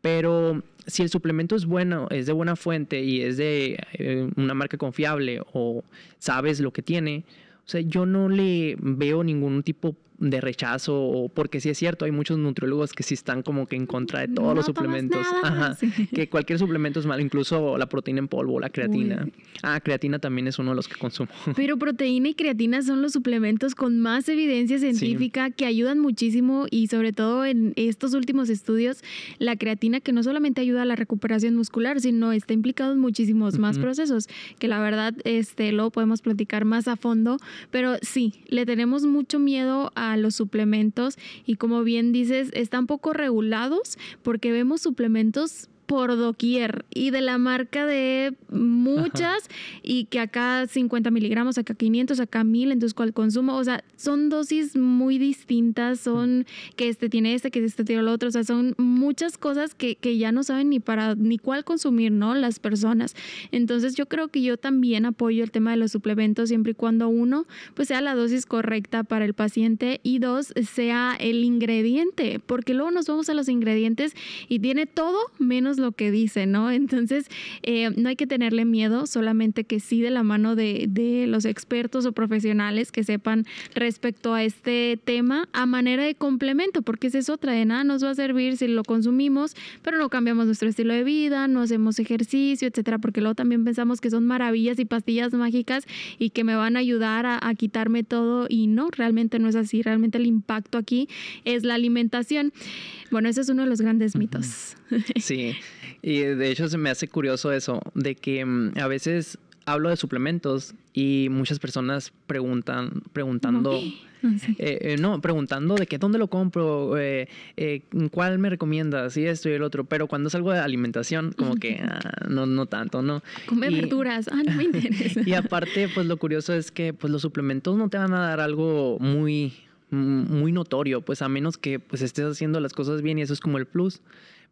Pero si el suplemento es bueno, es de buena fuente y es de eh, una marca confiable o sabes lo que tiene, o sea, yo no le veo ningún tipo de rechazo o porque sí es cierto, hay muchos nutriólogos que sí están como que en contra de todos los
No tomas
suplementos.
nada.
Ajá,
Sí.
que cualquier suplemento es malo, incluso la proteína en polvo, la creatina.
Uy.
Ah, creatina también es uno de los que consumo.
Pero proteína y creatina son los suplementos con más evidencia científica que ayudan muchísimo y sobre todo en estos últimos estudios, la creatina que no solamente ayuda a la recuperación muscular, sino está implicado en muchísimos más
Ujú.
procesos, que la verdad este lo podemos platicar más a fondo, pero sí, le tenemos mucho miedo a los suplementos y como bien dices, están poco regulados porque vemos suplementos por doquier y de la marca de muchas y que acá 50 miligramos, acá 500, acá 1000, entonces cuál consumo, o sea, son dosis muy distintas, son que este tiene este, que este tiene lo otro, o sea, son muchas cosas que, que ya no saben ni para ni cuál consumir, ¿no? Las personas. Entonces yo creo que yo también apoyo el tema de los suplementos siempre y cuando uno, pues sea la dosis correcta para el paciente y dos, sea el ingrediente, porque luego nos vamos a los ingredientes y tiene todo menos lo que dice, ¿no? Entonces, eh, no hay que tenerle miedo, solamente que sí de la mano de, los expertos o profesionales que sepan respecto a este tema a manera de complemento, porque esa es otra, de nada nos va a servir si lo consumimos, pero no cambiamos nuestro estilo de vida, no hacemos ejercicio, etcétera, porque luego también pensamos que son maravillas y pastillas mágicas y que me van a ayudar a, a quitarme todo y no, realmente no es así, realmente el impacto aquí es la alimentación. Bueno, ese es uno de los grandes mitos.
Sí, y de hecho se me hace curioso eso, de que mm, a veces hablo de suplementos y muchas personas preguntan, preguntando,
No, sí.
eh, eh, no, preguntando de que dónde lo compro, eh, eh, cuál me recomiendas, y esto y el otro, pero cuando es algo de alimentación, como que ah, no, no tanto, ¿no?
Come
Y-
verduras. Ah, no me interesa.
Y aparte, pues lo curioso es que pues los suplementos no te van a dar algo muy muy notorio, pues a menos que pues estés haciendo las cosas bien y eso es como el plus.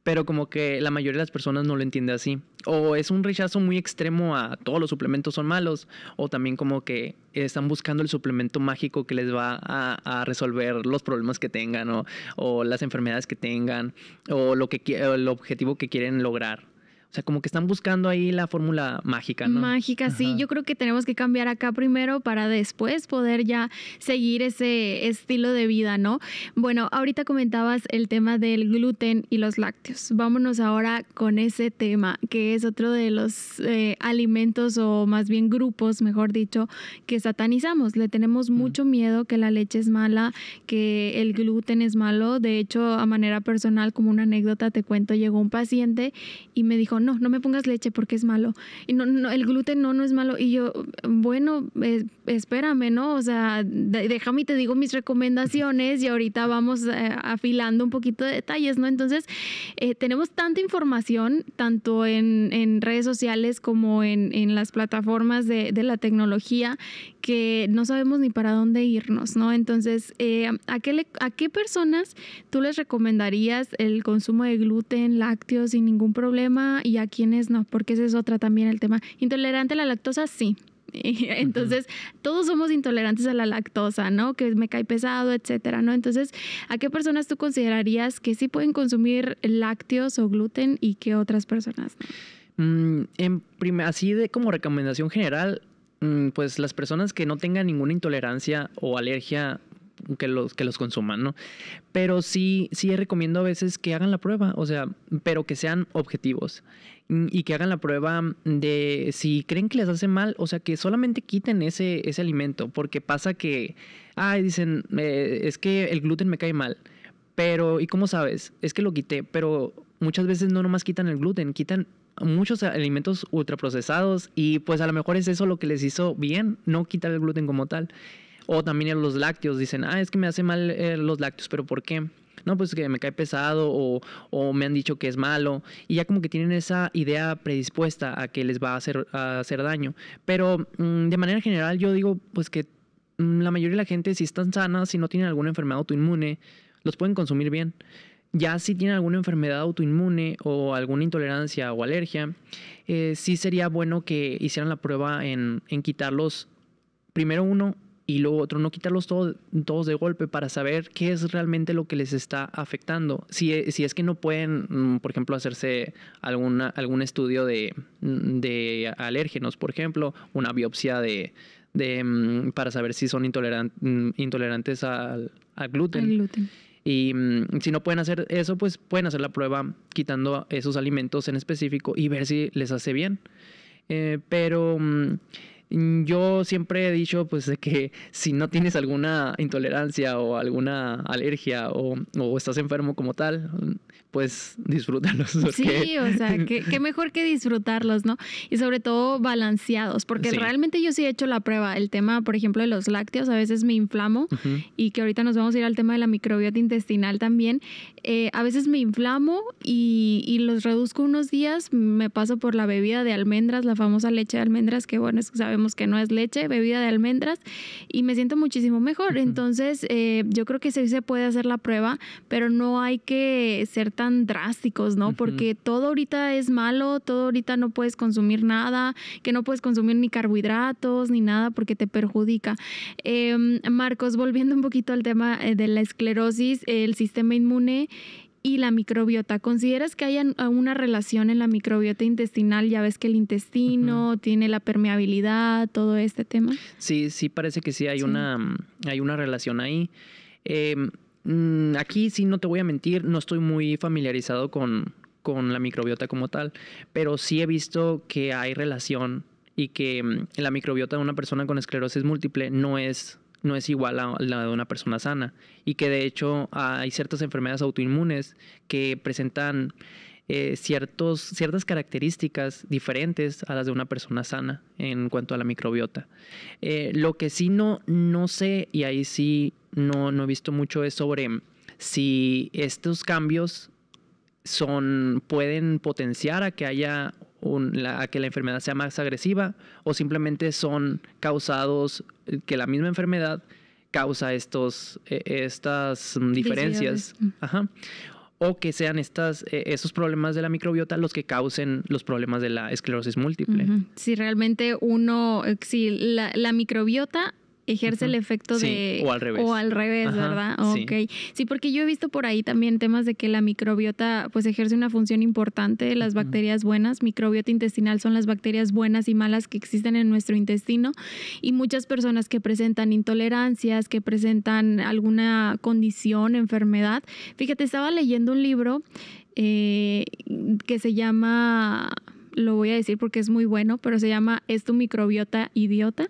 Pero como que la mayoría de las personas no lo entiende así. O es un rechazo muy extremo a todos los suplementos son malos. O también como que están buscando el suplemento mágico que les va a, resolver los problemas que tengan o, o las enfermedades que tengan o lo que el objetivo que quieren lograr. O sea, como que están buscando ahí la fórmula mágica, ¿no?
Mágica, sí. Yo creo que tenemos que cambiar acá primero para después poder ya seguir ese estilo de vida, ¿no? Bueno, ahorita comentabas el tema del gluten y los lácteos. Vámonos ahora con ese tema, que es otro de los eh, alimentos o más bien grupos, mejor dicho, que satanizamos. Le tenemos mucho miedo que la leche es mala, que el gluten es malo. De hecho, a manera personal, como una anécdota, te cuento, llegó un paciente y me dijo, no, no me pongas leche porque es malo. Y no, no, el gluten no, no es malo. Y yo, bueno, eh, espérame, ¿no? O sea, déjame y te digo mis recomendaciones y ahorita vamos eh, afilando un poquito de detalles, ¿no? Entonces, eh, tenemos tanta información, tanto en, en redes sociales como en, en las plataformas de, de la tecnología, que no sabemos ni para dónde irnos, ¿no? Entonces, eh, ¿a, qué ¿a qué personas tú les recomendarías el consumo de gluten, lácteos sin ningún problema y a quiénes no? Porque ese es otra también el tema. Intolerante a la lactosa, sí. Entonces, todos somos intolerantes a la lactosa, ¿no? Que me cae pesado, etcétera, ¿no? Entonces, ¿a qué personas tú considerarías que sí pueden consumir lácteos o gluten y qué otras personas no?
Mm, en así de como recomendación general, mm, pues las personas que no tengan ninguna intolerancia o alergia que los, que los consuman, ¿no? Pero sí, sí recomiendo a veces que hagan la prueba, o sea, pero que sean objetivos y que hagan la prueba de si creen que les hace mal, o sea, que solamente quiten ese, ese alimento, porque pasa que, ay, dicen, eh, es que el gluten me cae mal, pero, ¿y cómo sabes? Es que lo quité, pero muchas veces no nomás quitan el gluten, quitan muchos alimentos ultraprocesados y pues a lo mejor es eso lo que les hizo bien, no quitar el gluten como tal. O también los lácteos, dicen, ah, es que me hace mal eh, los lácteos, pero ¿por qué? No, pues que me cae pesado o, o, me han dicho que es malo y ya como que tienen esa idea predispuesta a que les va a hacer, a hacer daño. Pero mm, de manera general yo digo pues que mm, la mayoría de la gente si están sanas, si no tienen alguna enfermedad autoinmune, los pueden consumir bien. Ya si tienen alguna enfermedad autoinmune o alguna intolerancia o alergia, eh, sí sería bueno que hicieran la prueba en, en quitarlos primero uno y luego otro, no quitarlos todos, todos de golpe para saber qué es realmente lo que les está afectando. Si, si es que no pueden, mm, por ejemplo, hacerse alguna, algún estudio de, de alérgenos, por ejemplo, una biopsia de, de mm, para saber si son mm, intolerantes al, al gluten. Y mm, si no pueden hacer eso, pues pueden hacer la prueba quitando esos alimentos en específico y ver si les hace bien. Eh, pero mm, yo siempre he dicho pues de que si no tienes alguna intolerancia o alguna alergia o, o estás enfermo como tal, pues disfrútalos.
Sí, o sea, qué, mejor que disfrutarlos, ¿no? Y sobre todo balanceados, porque realmente yo sí he hecho la prueba. El tema, por ejemplo, de los lácteos, a veces me inflamo y que ahorita nos vamos a ir al tema de la microbiota intestinal también. Eh, a veces me inflamo y, y, los reduzco unos días, me paso por la bebida de almendras, la famosa leche de almendras, que bueno, sabemos que no es leche, bebida de almendras, y me siento muchísimo mejor. Entonces, eh, yo creo que sí se puede hacer la prueba, pero no hay que ser tan drásticos, ¿no? Porque todo ahorita es malo, todo ahorita no puedes consumir nada, que no puedes consumir ni carbohidratos ni nada porque te perjudica. Em, Marcos, volviendo un poquito al tema eh, de la esclerosis, el sistema inmune y la microbiota. ¿Consideras que hay una relación en la microbiota intestinal? Ya ves que el intestino tiene la permeabilidad, todo este tema.
Sí, sí, parece que sí hay, Una, hay una relación ahí. Eh, Mm, aquí sí no te voy a mentir, no estoy muy familiarizado con, con la microbiota como tal, pero sí he visto que hay relación y que mm, la microbiota de una persona con esclerosis múltiple no es, no es igual a la de una persona sana y que de hecho hay ciertas enfermedades autoinmunes que presentan eh, ciertas características diferentes a las de una persona sana en cuanto a la microbiota. Eh, lo que sí no, no sé, y ahí sí no, no he visto mucho, es sobre si estos cambios son, pueden potenciar a que haya a que la enfermedad sea más agresiva o simplemente son causados que la misma enfermedad causa estos, e, estas diferencias. Ajá o que sean estas, eh, esos problemas de la microbiota los que causen los problemas de la esclerosis múltiple.
Si realmente uno, eh, si la, la microbiota ejerce el efecto de...
O al revés.
O al revés, ¿verdad? Sí. Ok. Sí, porque yo he visto por ahí también temas de que la microbiota pues ejerce una función importante, las bacterias buenas, microbiota intestinal son las bacterias buenas y malas que existen en nuestro intestino y muchas personas que presentan intolerancias, que presentan alguna condición, enfermedad. Fíjate, estaba leyendo un libro eh, que se llama lo voy a decir porque es muy bueno, pero se llama Es tu microbiota idiota.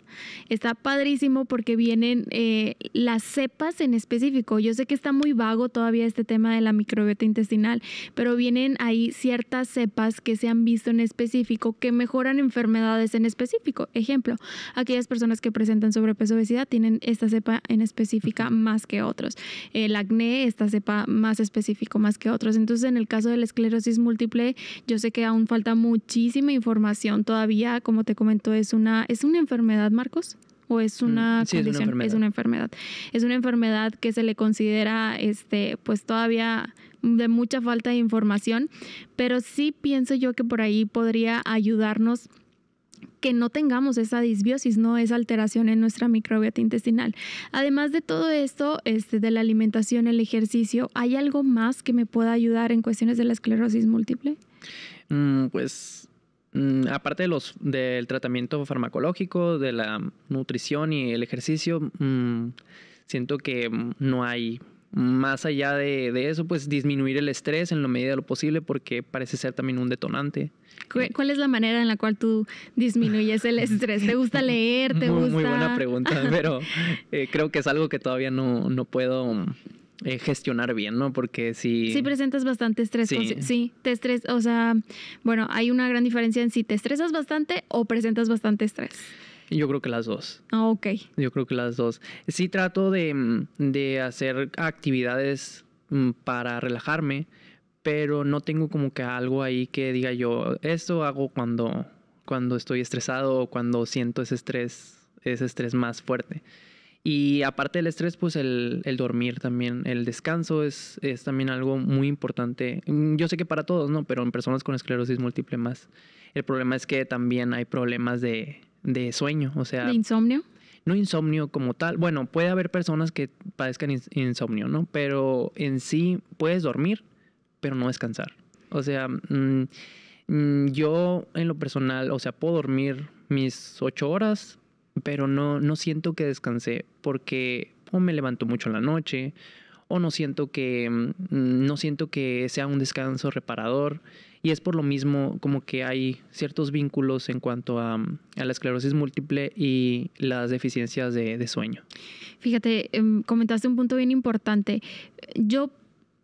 Está padrísimo porque vienen eh, las cepas en específico. Yo sé que está muy vago todavía este tema de la microbiota intestinal, pero vienen ahí ciertas cepas que se han visto en específico que mejoran enfermedades en específico. Ejemplo, aquellas personas que presentan sobrepeso obesidad tienen esta cepa en específica más que otros. El acné, esta cepa más específico más que otros. Entonces, en el caso de la esclerosis múltiple, yo sé que aún falta muchísimo muchísima información todavía, como te comentó, es una, ¿es una enfermedad, Marcos? ¿O es una
condición? Es una,
es una, enfermedad. Es una enfermedad que se le considera, este, pues todavía de mucha falta de información, pero sí pienso yo que por ahí podría ayudarnos que no tengamos esa disbiosis, no esa alteración en nuestra microbiota intestinal. Además de todo esto, este, de la alimentación, el ejercicio, ¿hay algo más que me pueda ayudar en cuestiones de la esclerosis múltiple?
Mm, pues Mm, aparte de los, del tratamiento farmacológico, de la nutrición y el ejercicio, mm, Siento que mm, no hay más allá de, de, eso, pues disminuir el estrés en lo medida de lo posible porque parece ser también un detonante.
¿Cuál es la manera en la cual tú disminuyes el estrés? ¿Te gusta leer? ¿Te
muy,
gusta...?
Muy buena pregunta, pero eh, creo que es algo que todavía no, no puedo eh, gestionar bien, ¿no? Porque si...
Sí presentas bastante estrés. Sí. sí, te estrés, o sea, bueno, hay una gran diferencia en si te estresas bastante o presentas bastante estrés.
Yo creo que las dos.
Ah, ok.
Yo creo que las dos. Sí trato de, de hacer actividades mm, para relajarme, pero no tengo como que algo ahí que diga yo, esto hago cuando, cuando estoy estresado o cuando siento ese estrés, ese estrés más fuerte. Y aparte del estrés, pues el, el dormir también, el descanso es, es, también algo muy importante. Mm, yo sé que para todos, ¿no? Pero en personas con esclerosis múltiple más. El problema es que también hay problemas de, de sueño, o sea...
¿De insomnio?
No insomnio como tal. Bueno, puede haber personas que padezcan insomnio, ¿no? Pero en sí puedes dormir, pero no descansar. O sea, mmm, yo en lo personal, o sea, puedo dormir mis ocho horas, pero no, no siento que descansé porque o me levanto mucho en la noche o no siento que mm, no siento que sea un descanso reparador y es por lo mismo como que hay ciertos vínculos en cuanto a, a la esclerosis múltiple y las deficiencias de, de sueño.
Fíjate, em, comentaste un punto bien importante. Yo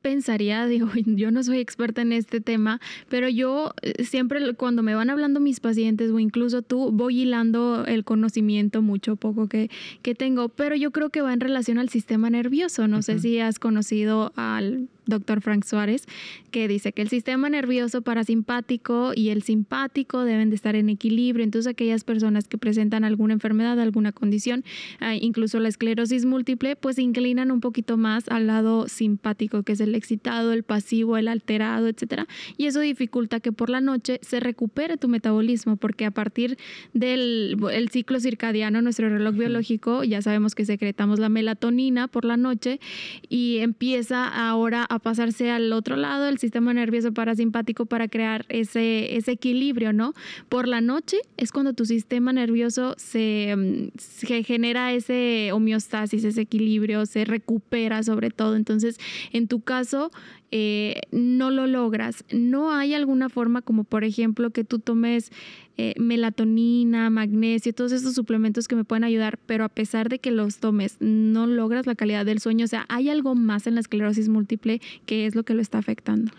pensaría, digo, yo no soy experta en este tema, pero yo eh, siempre cuando me van hablando mis pacientes o incluso tú, voy hilando el conocimiento mucho poco que, que tengo, pero yo creo que va en relación al sistema nervioso. No uh -huh. sé si has conocido al doctor Frank Suárez, que dice que el sistema nervioso parasimpático y el simpático deben de estar en equilibrio. Entonces, aquellas personas que presentan alguna enfermedad, alguna condición, eh, incluso la esclerosis múltiple, pues se inclinan un poquito más al lado simpático, que es el excitado, el pasivo, el alterado, etcétera. Y eso dificulta que por la noche se recupere tu metabolismo, porque a partir del el ciclo circadiano, nuestro reloj biológico, ya sabemos que secretamos la melatonina por la noche y empieza ahora a pasarse al otro lado del sistema nervioso parasimpático para crear ese, ese equilibrio, ¿no? Por la noche es cuando tu sistema nervioso se, se genera ese homeostasis, ese equilibrio, se recupera sobre todo. Entonces, en tu caso, eh, no lo logras. No hay alguna forma como, por ejemplo, que tú tomes eh, melatonina, magnesio, todos esos suplementos que me pueden ayudar, pero a pesar de que los tomes, no logras la calidad del sueño. O sea, ¿hay algo más en la esclerosis múltiple que es lo que lo está afectando?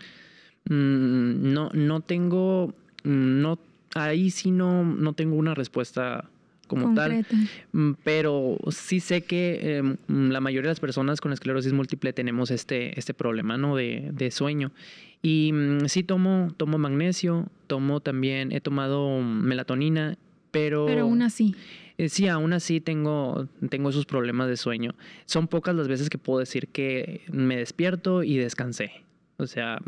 Mm, no, no tengo, no, ahí sí no, no tengo una respuesta como
Concreta.
tal. Pero sí sé que eh, la mayoría de las personas con esclerosis múltiple tenemos este, este problema, ¿no? De, de sueño. Y um, sí tomo, tomo magnesio, tomo también, he tomado melatonina, pero...
Pero aún así.
Eh, sí, aún así tengo, tengo esos problemas de sueño. Son pocas las veces que puedo decir que me despierto y descansé. O sea,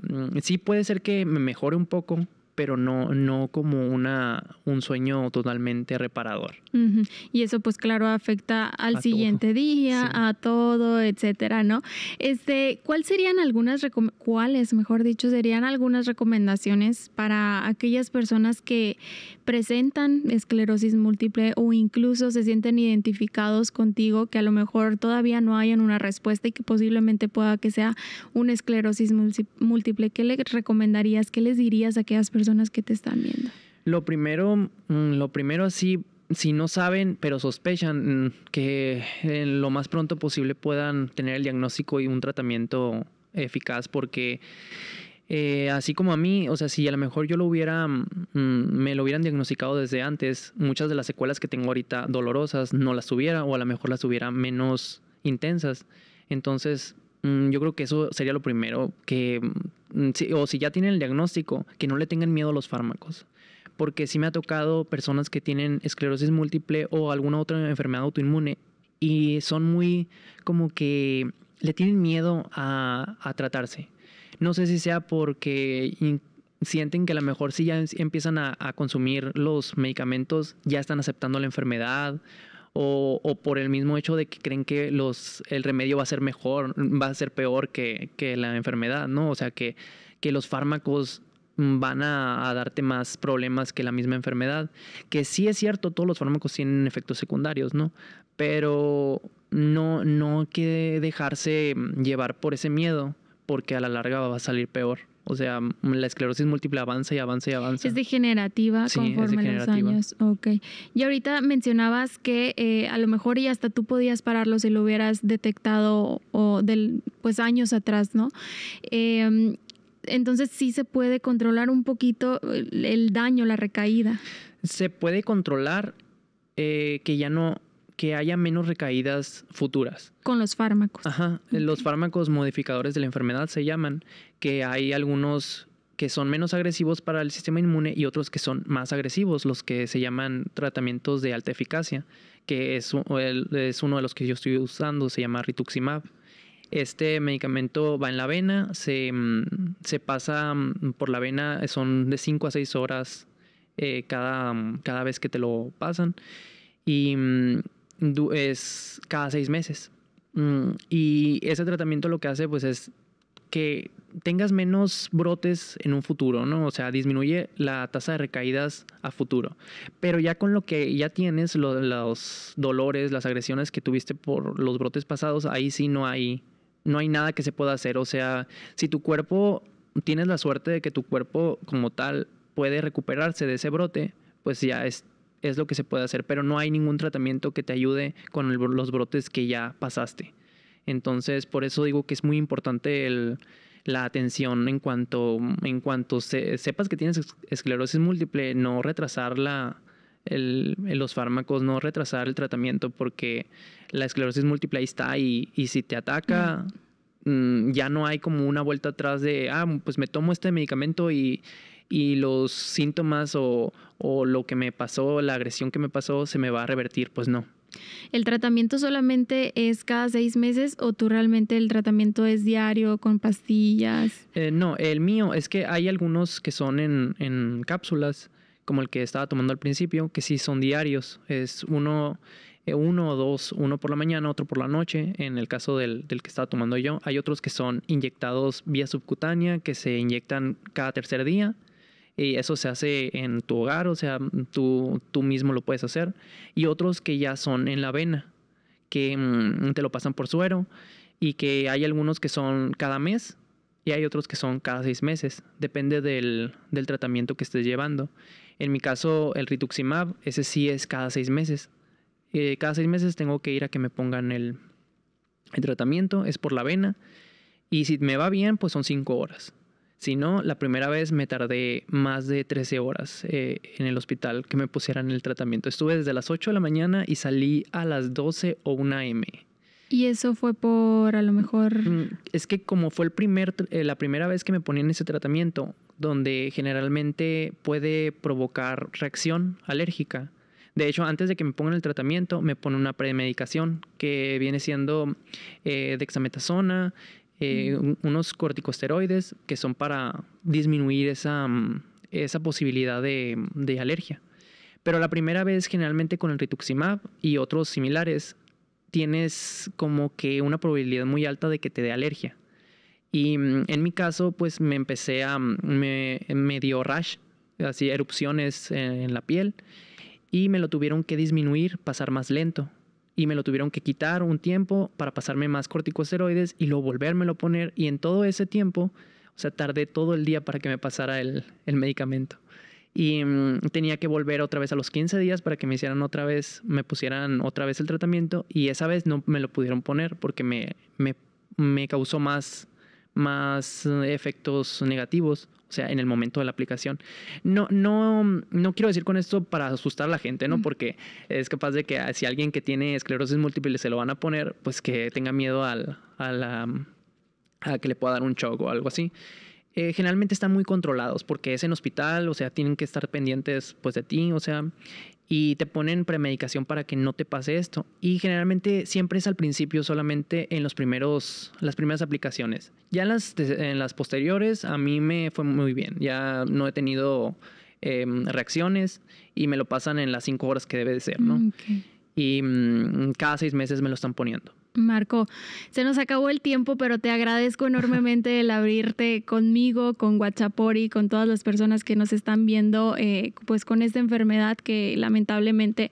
sí puede ser que me mejore un poco, pero no, no como una, un sueño totalmente reparador.
Uh -huh. Y eso pues claro afecta al
A
siguiente
todo.
día,
Sí.
a todo, etcétera, ¿no? Este, ¿cuál serían algunas cuáles, mejor dicho, serían algunas recomendaciones para aquellas personas que presentan esclerosis múltiple o incluso se sienten identificados contigo, que a lo mejor todavía no hayan una respuesta y que posiblemente pueda que sea una esclerosis múltiple? ¿Qué les recomendarías? ¿Qué les dirías a aquellas personas que te están viendo?
Lo primero, mm, lo primero así, si no saben, pero sospechan mm, que en lo más pronto posible puedan tener el diagnóstico y un tratamiento eficaz, porque eh, así como a mí, o sea, si a lo mejor yo lo hubiera, mm, me lo hubieran diagnosticado desde antes, muchas de las secuelas que tengo ahorita dolorosas no las tuviera o a lo mejor las tuviera menos intensas. Entonces, yo creo que eso sería lo primero, que, mm, o si ya tienen el diagnóstico, que no le tengan miedo a los fármacos. Porque sí me ha tocado personas que tienen esclerosis múltiple o alguna otra enfermedad autoinmune y son muy como que le tienen miedo a, a tratarse. No sé si sea porque sienten que a lo mejor si ya em- empiezan a consumir los medicamentos ya están aceptando la enfermedad o, o por el mismo hecho de que creen que los, el remedio va a ser mejor, va a ser peor que, que la enfermedad, ¿no? O sea, que, que los fármacos van a, darte más problemas que la misma enfermedad. Que sí es cierto, todos los fármacos tienen efectos secundarios, ¿no? Pero no, no hay que dejarse llevar por ese miedo, porque a la larga va a salir peor. O sea, la esclerosis múltiple avanza y avanza y avanza.
Es degenerativa
Sí, es
conforme
degenerativa.
los años. Ok. Y ahorita mencionabas que eh, a lo mejor y hasta tú podías pararlo si lo hubieras detectado o del, pues años atrás, ¿no? Eh, entonces sí se puede controlar un poquito el, el daño, la recaída.
Se puede controlar eh, que ya no, que haya menos recaídas futuras.
Con los fármacos.
Ajá, los fármacos modificadores de la enfermedad se llaman, que hay algunos que son menos agresivos para el sistema inmune y otros que son más agresivos, los que se llaman tratamientos de alta eficacia, que es, uno de los que yo estoy usando, se llama rituximab. Este medicamento va en la vena, se, mm, se pasa mm, por la vena, son de 5 a 6 horas eh, cada, mm, cada vez que te lo pasan y es cada 6 meses. Mm, Y ese tratamiento lo que hace pues es que tengas menos brotes en un futuro, ¿no? O sea, disminuye la tasa de recaídas a futuro. Pero ya con lo que ya tienes, lo- los dolores, las agresiones que tuviste por los brotes pasados, ahí sí no hay, no hay nada que se pueda hacer. O sea, si tu cuerpo, tienes la suerte de que tu cuerpo como tal puede recuperarse de ese brote, pues ya es, es lo que se puede hacer. Pero no hay ningún tratamiento que te ayude con el- los brotes que ya pasaste. Entonces, por eso digo que es muy importante el- la atención en cuanto, en cuanto se- sepas que tienes es- esclerosis múltiple, no retrasar la, el- los fármacos, no retrasar el tratamiento, porque la esclerosis múltiple ahí está y, y si te ataca, mm, ya no hay como una vuelta atrás de, ah, pues me tomo este medicamento y, y los síntomas o, o lo que me pasó, la agresión que me pasó, se me va a revertir. Pues no.
¿El tratamiento solamente es cada seis meses o tú realmente el tratamiento es diario con pastillas?
Eh, no, el mío es que hay algunos que son en, en cápsulas, como el que estaba tomando al principio, que sí son diarios. Es uno, eh, uno o dos, uno por la mañana, otro por la noche. En el caso del, del que estaba tomando yo, hay otros que son inyectados vía subcutánea, que se inyectan cada tercer día. Y eso se hace en tu hogar, o sea, tú, tú mismo lo puedes hacer. Y otros que ya son en la vena, que mm, te lo pasan por suero. Y que hay algunos que son cada mes y hay otros que son cada seis meses. Depende del, del tratamiento que estés llevando. En mi caso, el rituximab, ese sí es cada seis meses. Eh, cada seis meses tengo que ir a que me pongan el, el tratamiento, es por la vena. Y si me va bien, pues son cinco horas. Si no, la primera vez me tardé más de 13 horas eh, en el hospital que me pusieran el tratamiento. Estuve desde las 8 de la mañana y salí a las 12 o 1 m.
Y eso fue por a lo mejor...
Mm, Es que como fue el primer, eh, la primera vez que me ponían ese tratamiento, donde generalmente puede provocar reacción alérgica. De hecho, antes de que me pongan el tratamiento, me ponen una premedicación que viene siendo eh, dexametasona, eh, un- unos corticosteroides que son para disminuir esa, mm, esa posibilidad de, de alergia. Pero la primera vez, generalmente con el rituximab y otros similares, tienes como que una probabilidad muy alta de que te dé alergia. Y mm, en mi caso, pues me empecé a, mm, me, me dio rash, así erupciones en, en la piel, y me lo tuvieron que disminuir, pasar más lento. Y me lo tuvieron que quitar un tiempo para pasarme más corticosteroides y luego volvérmelo a poner. Y en todo ese tiempo, o sea, tardé todo el día para que me pasara el, el medicamento. Y mm, tenía que volver otra vez a los 15 días para que me hicieran otra vez, me pusieran otra vez el tratamiento. Y esa vez no me lo pudieron poner porque me, me, me causó más, más eh, efectos negativos, o sea, en el momento de la aplicación. No, no, no quiero decir con esto para asustar a la gente, ¿no? Porque es capaz de que ah, si alguien que tiene esclerosis múltiple se lo van a poner, pues que tenga miedo al, a, la, a que le pueda dar un shock o algo así. Eh, generalmente están muy controlados porque es en hospital, o sea, tienen que estar pendientes pues de ti, o sea, y te ponen premedicación para que no te pase esto. Y generalmente siempre es al principio solamente en los primeros, las primeras aplicaciones. Ya en las, en las posteriores a mí me fue muy bien. Ya no he tenido eh, reacciones y me lo pasan en las cinco horas que debe de ser, ¿no?
Mm.
Y mm, cada seis meses me lo están poniendo.
Marco, se nos acabó el tiempo, pero te agradezco enormemente el abrirte conmigo, con Guachapori, con todas las personas que nos están viendo, eh, pues con esta enfermedad que lamentablemente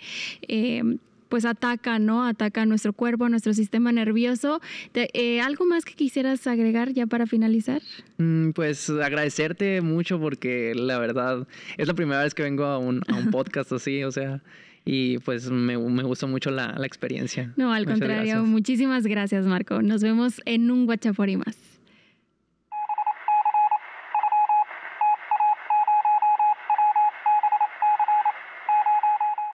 eh, pues ataca, ¿no? Ataca nuestro cuerpo, nuestro sistema nervioso. Eh, ¿Algo más que quisieras agregar ya para finalizar?
Mm, pues agradecerte mucho porque la verdad es la primera vez que vengo a un, a un podcast así, o sea, y pues me, me gustó mucho la, la, experiencia.
No, al contrario, muchísimas gracias Marco. Nos vemos en un Guachapori más.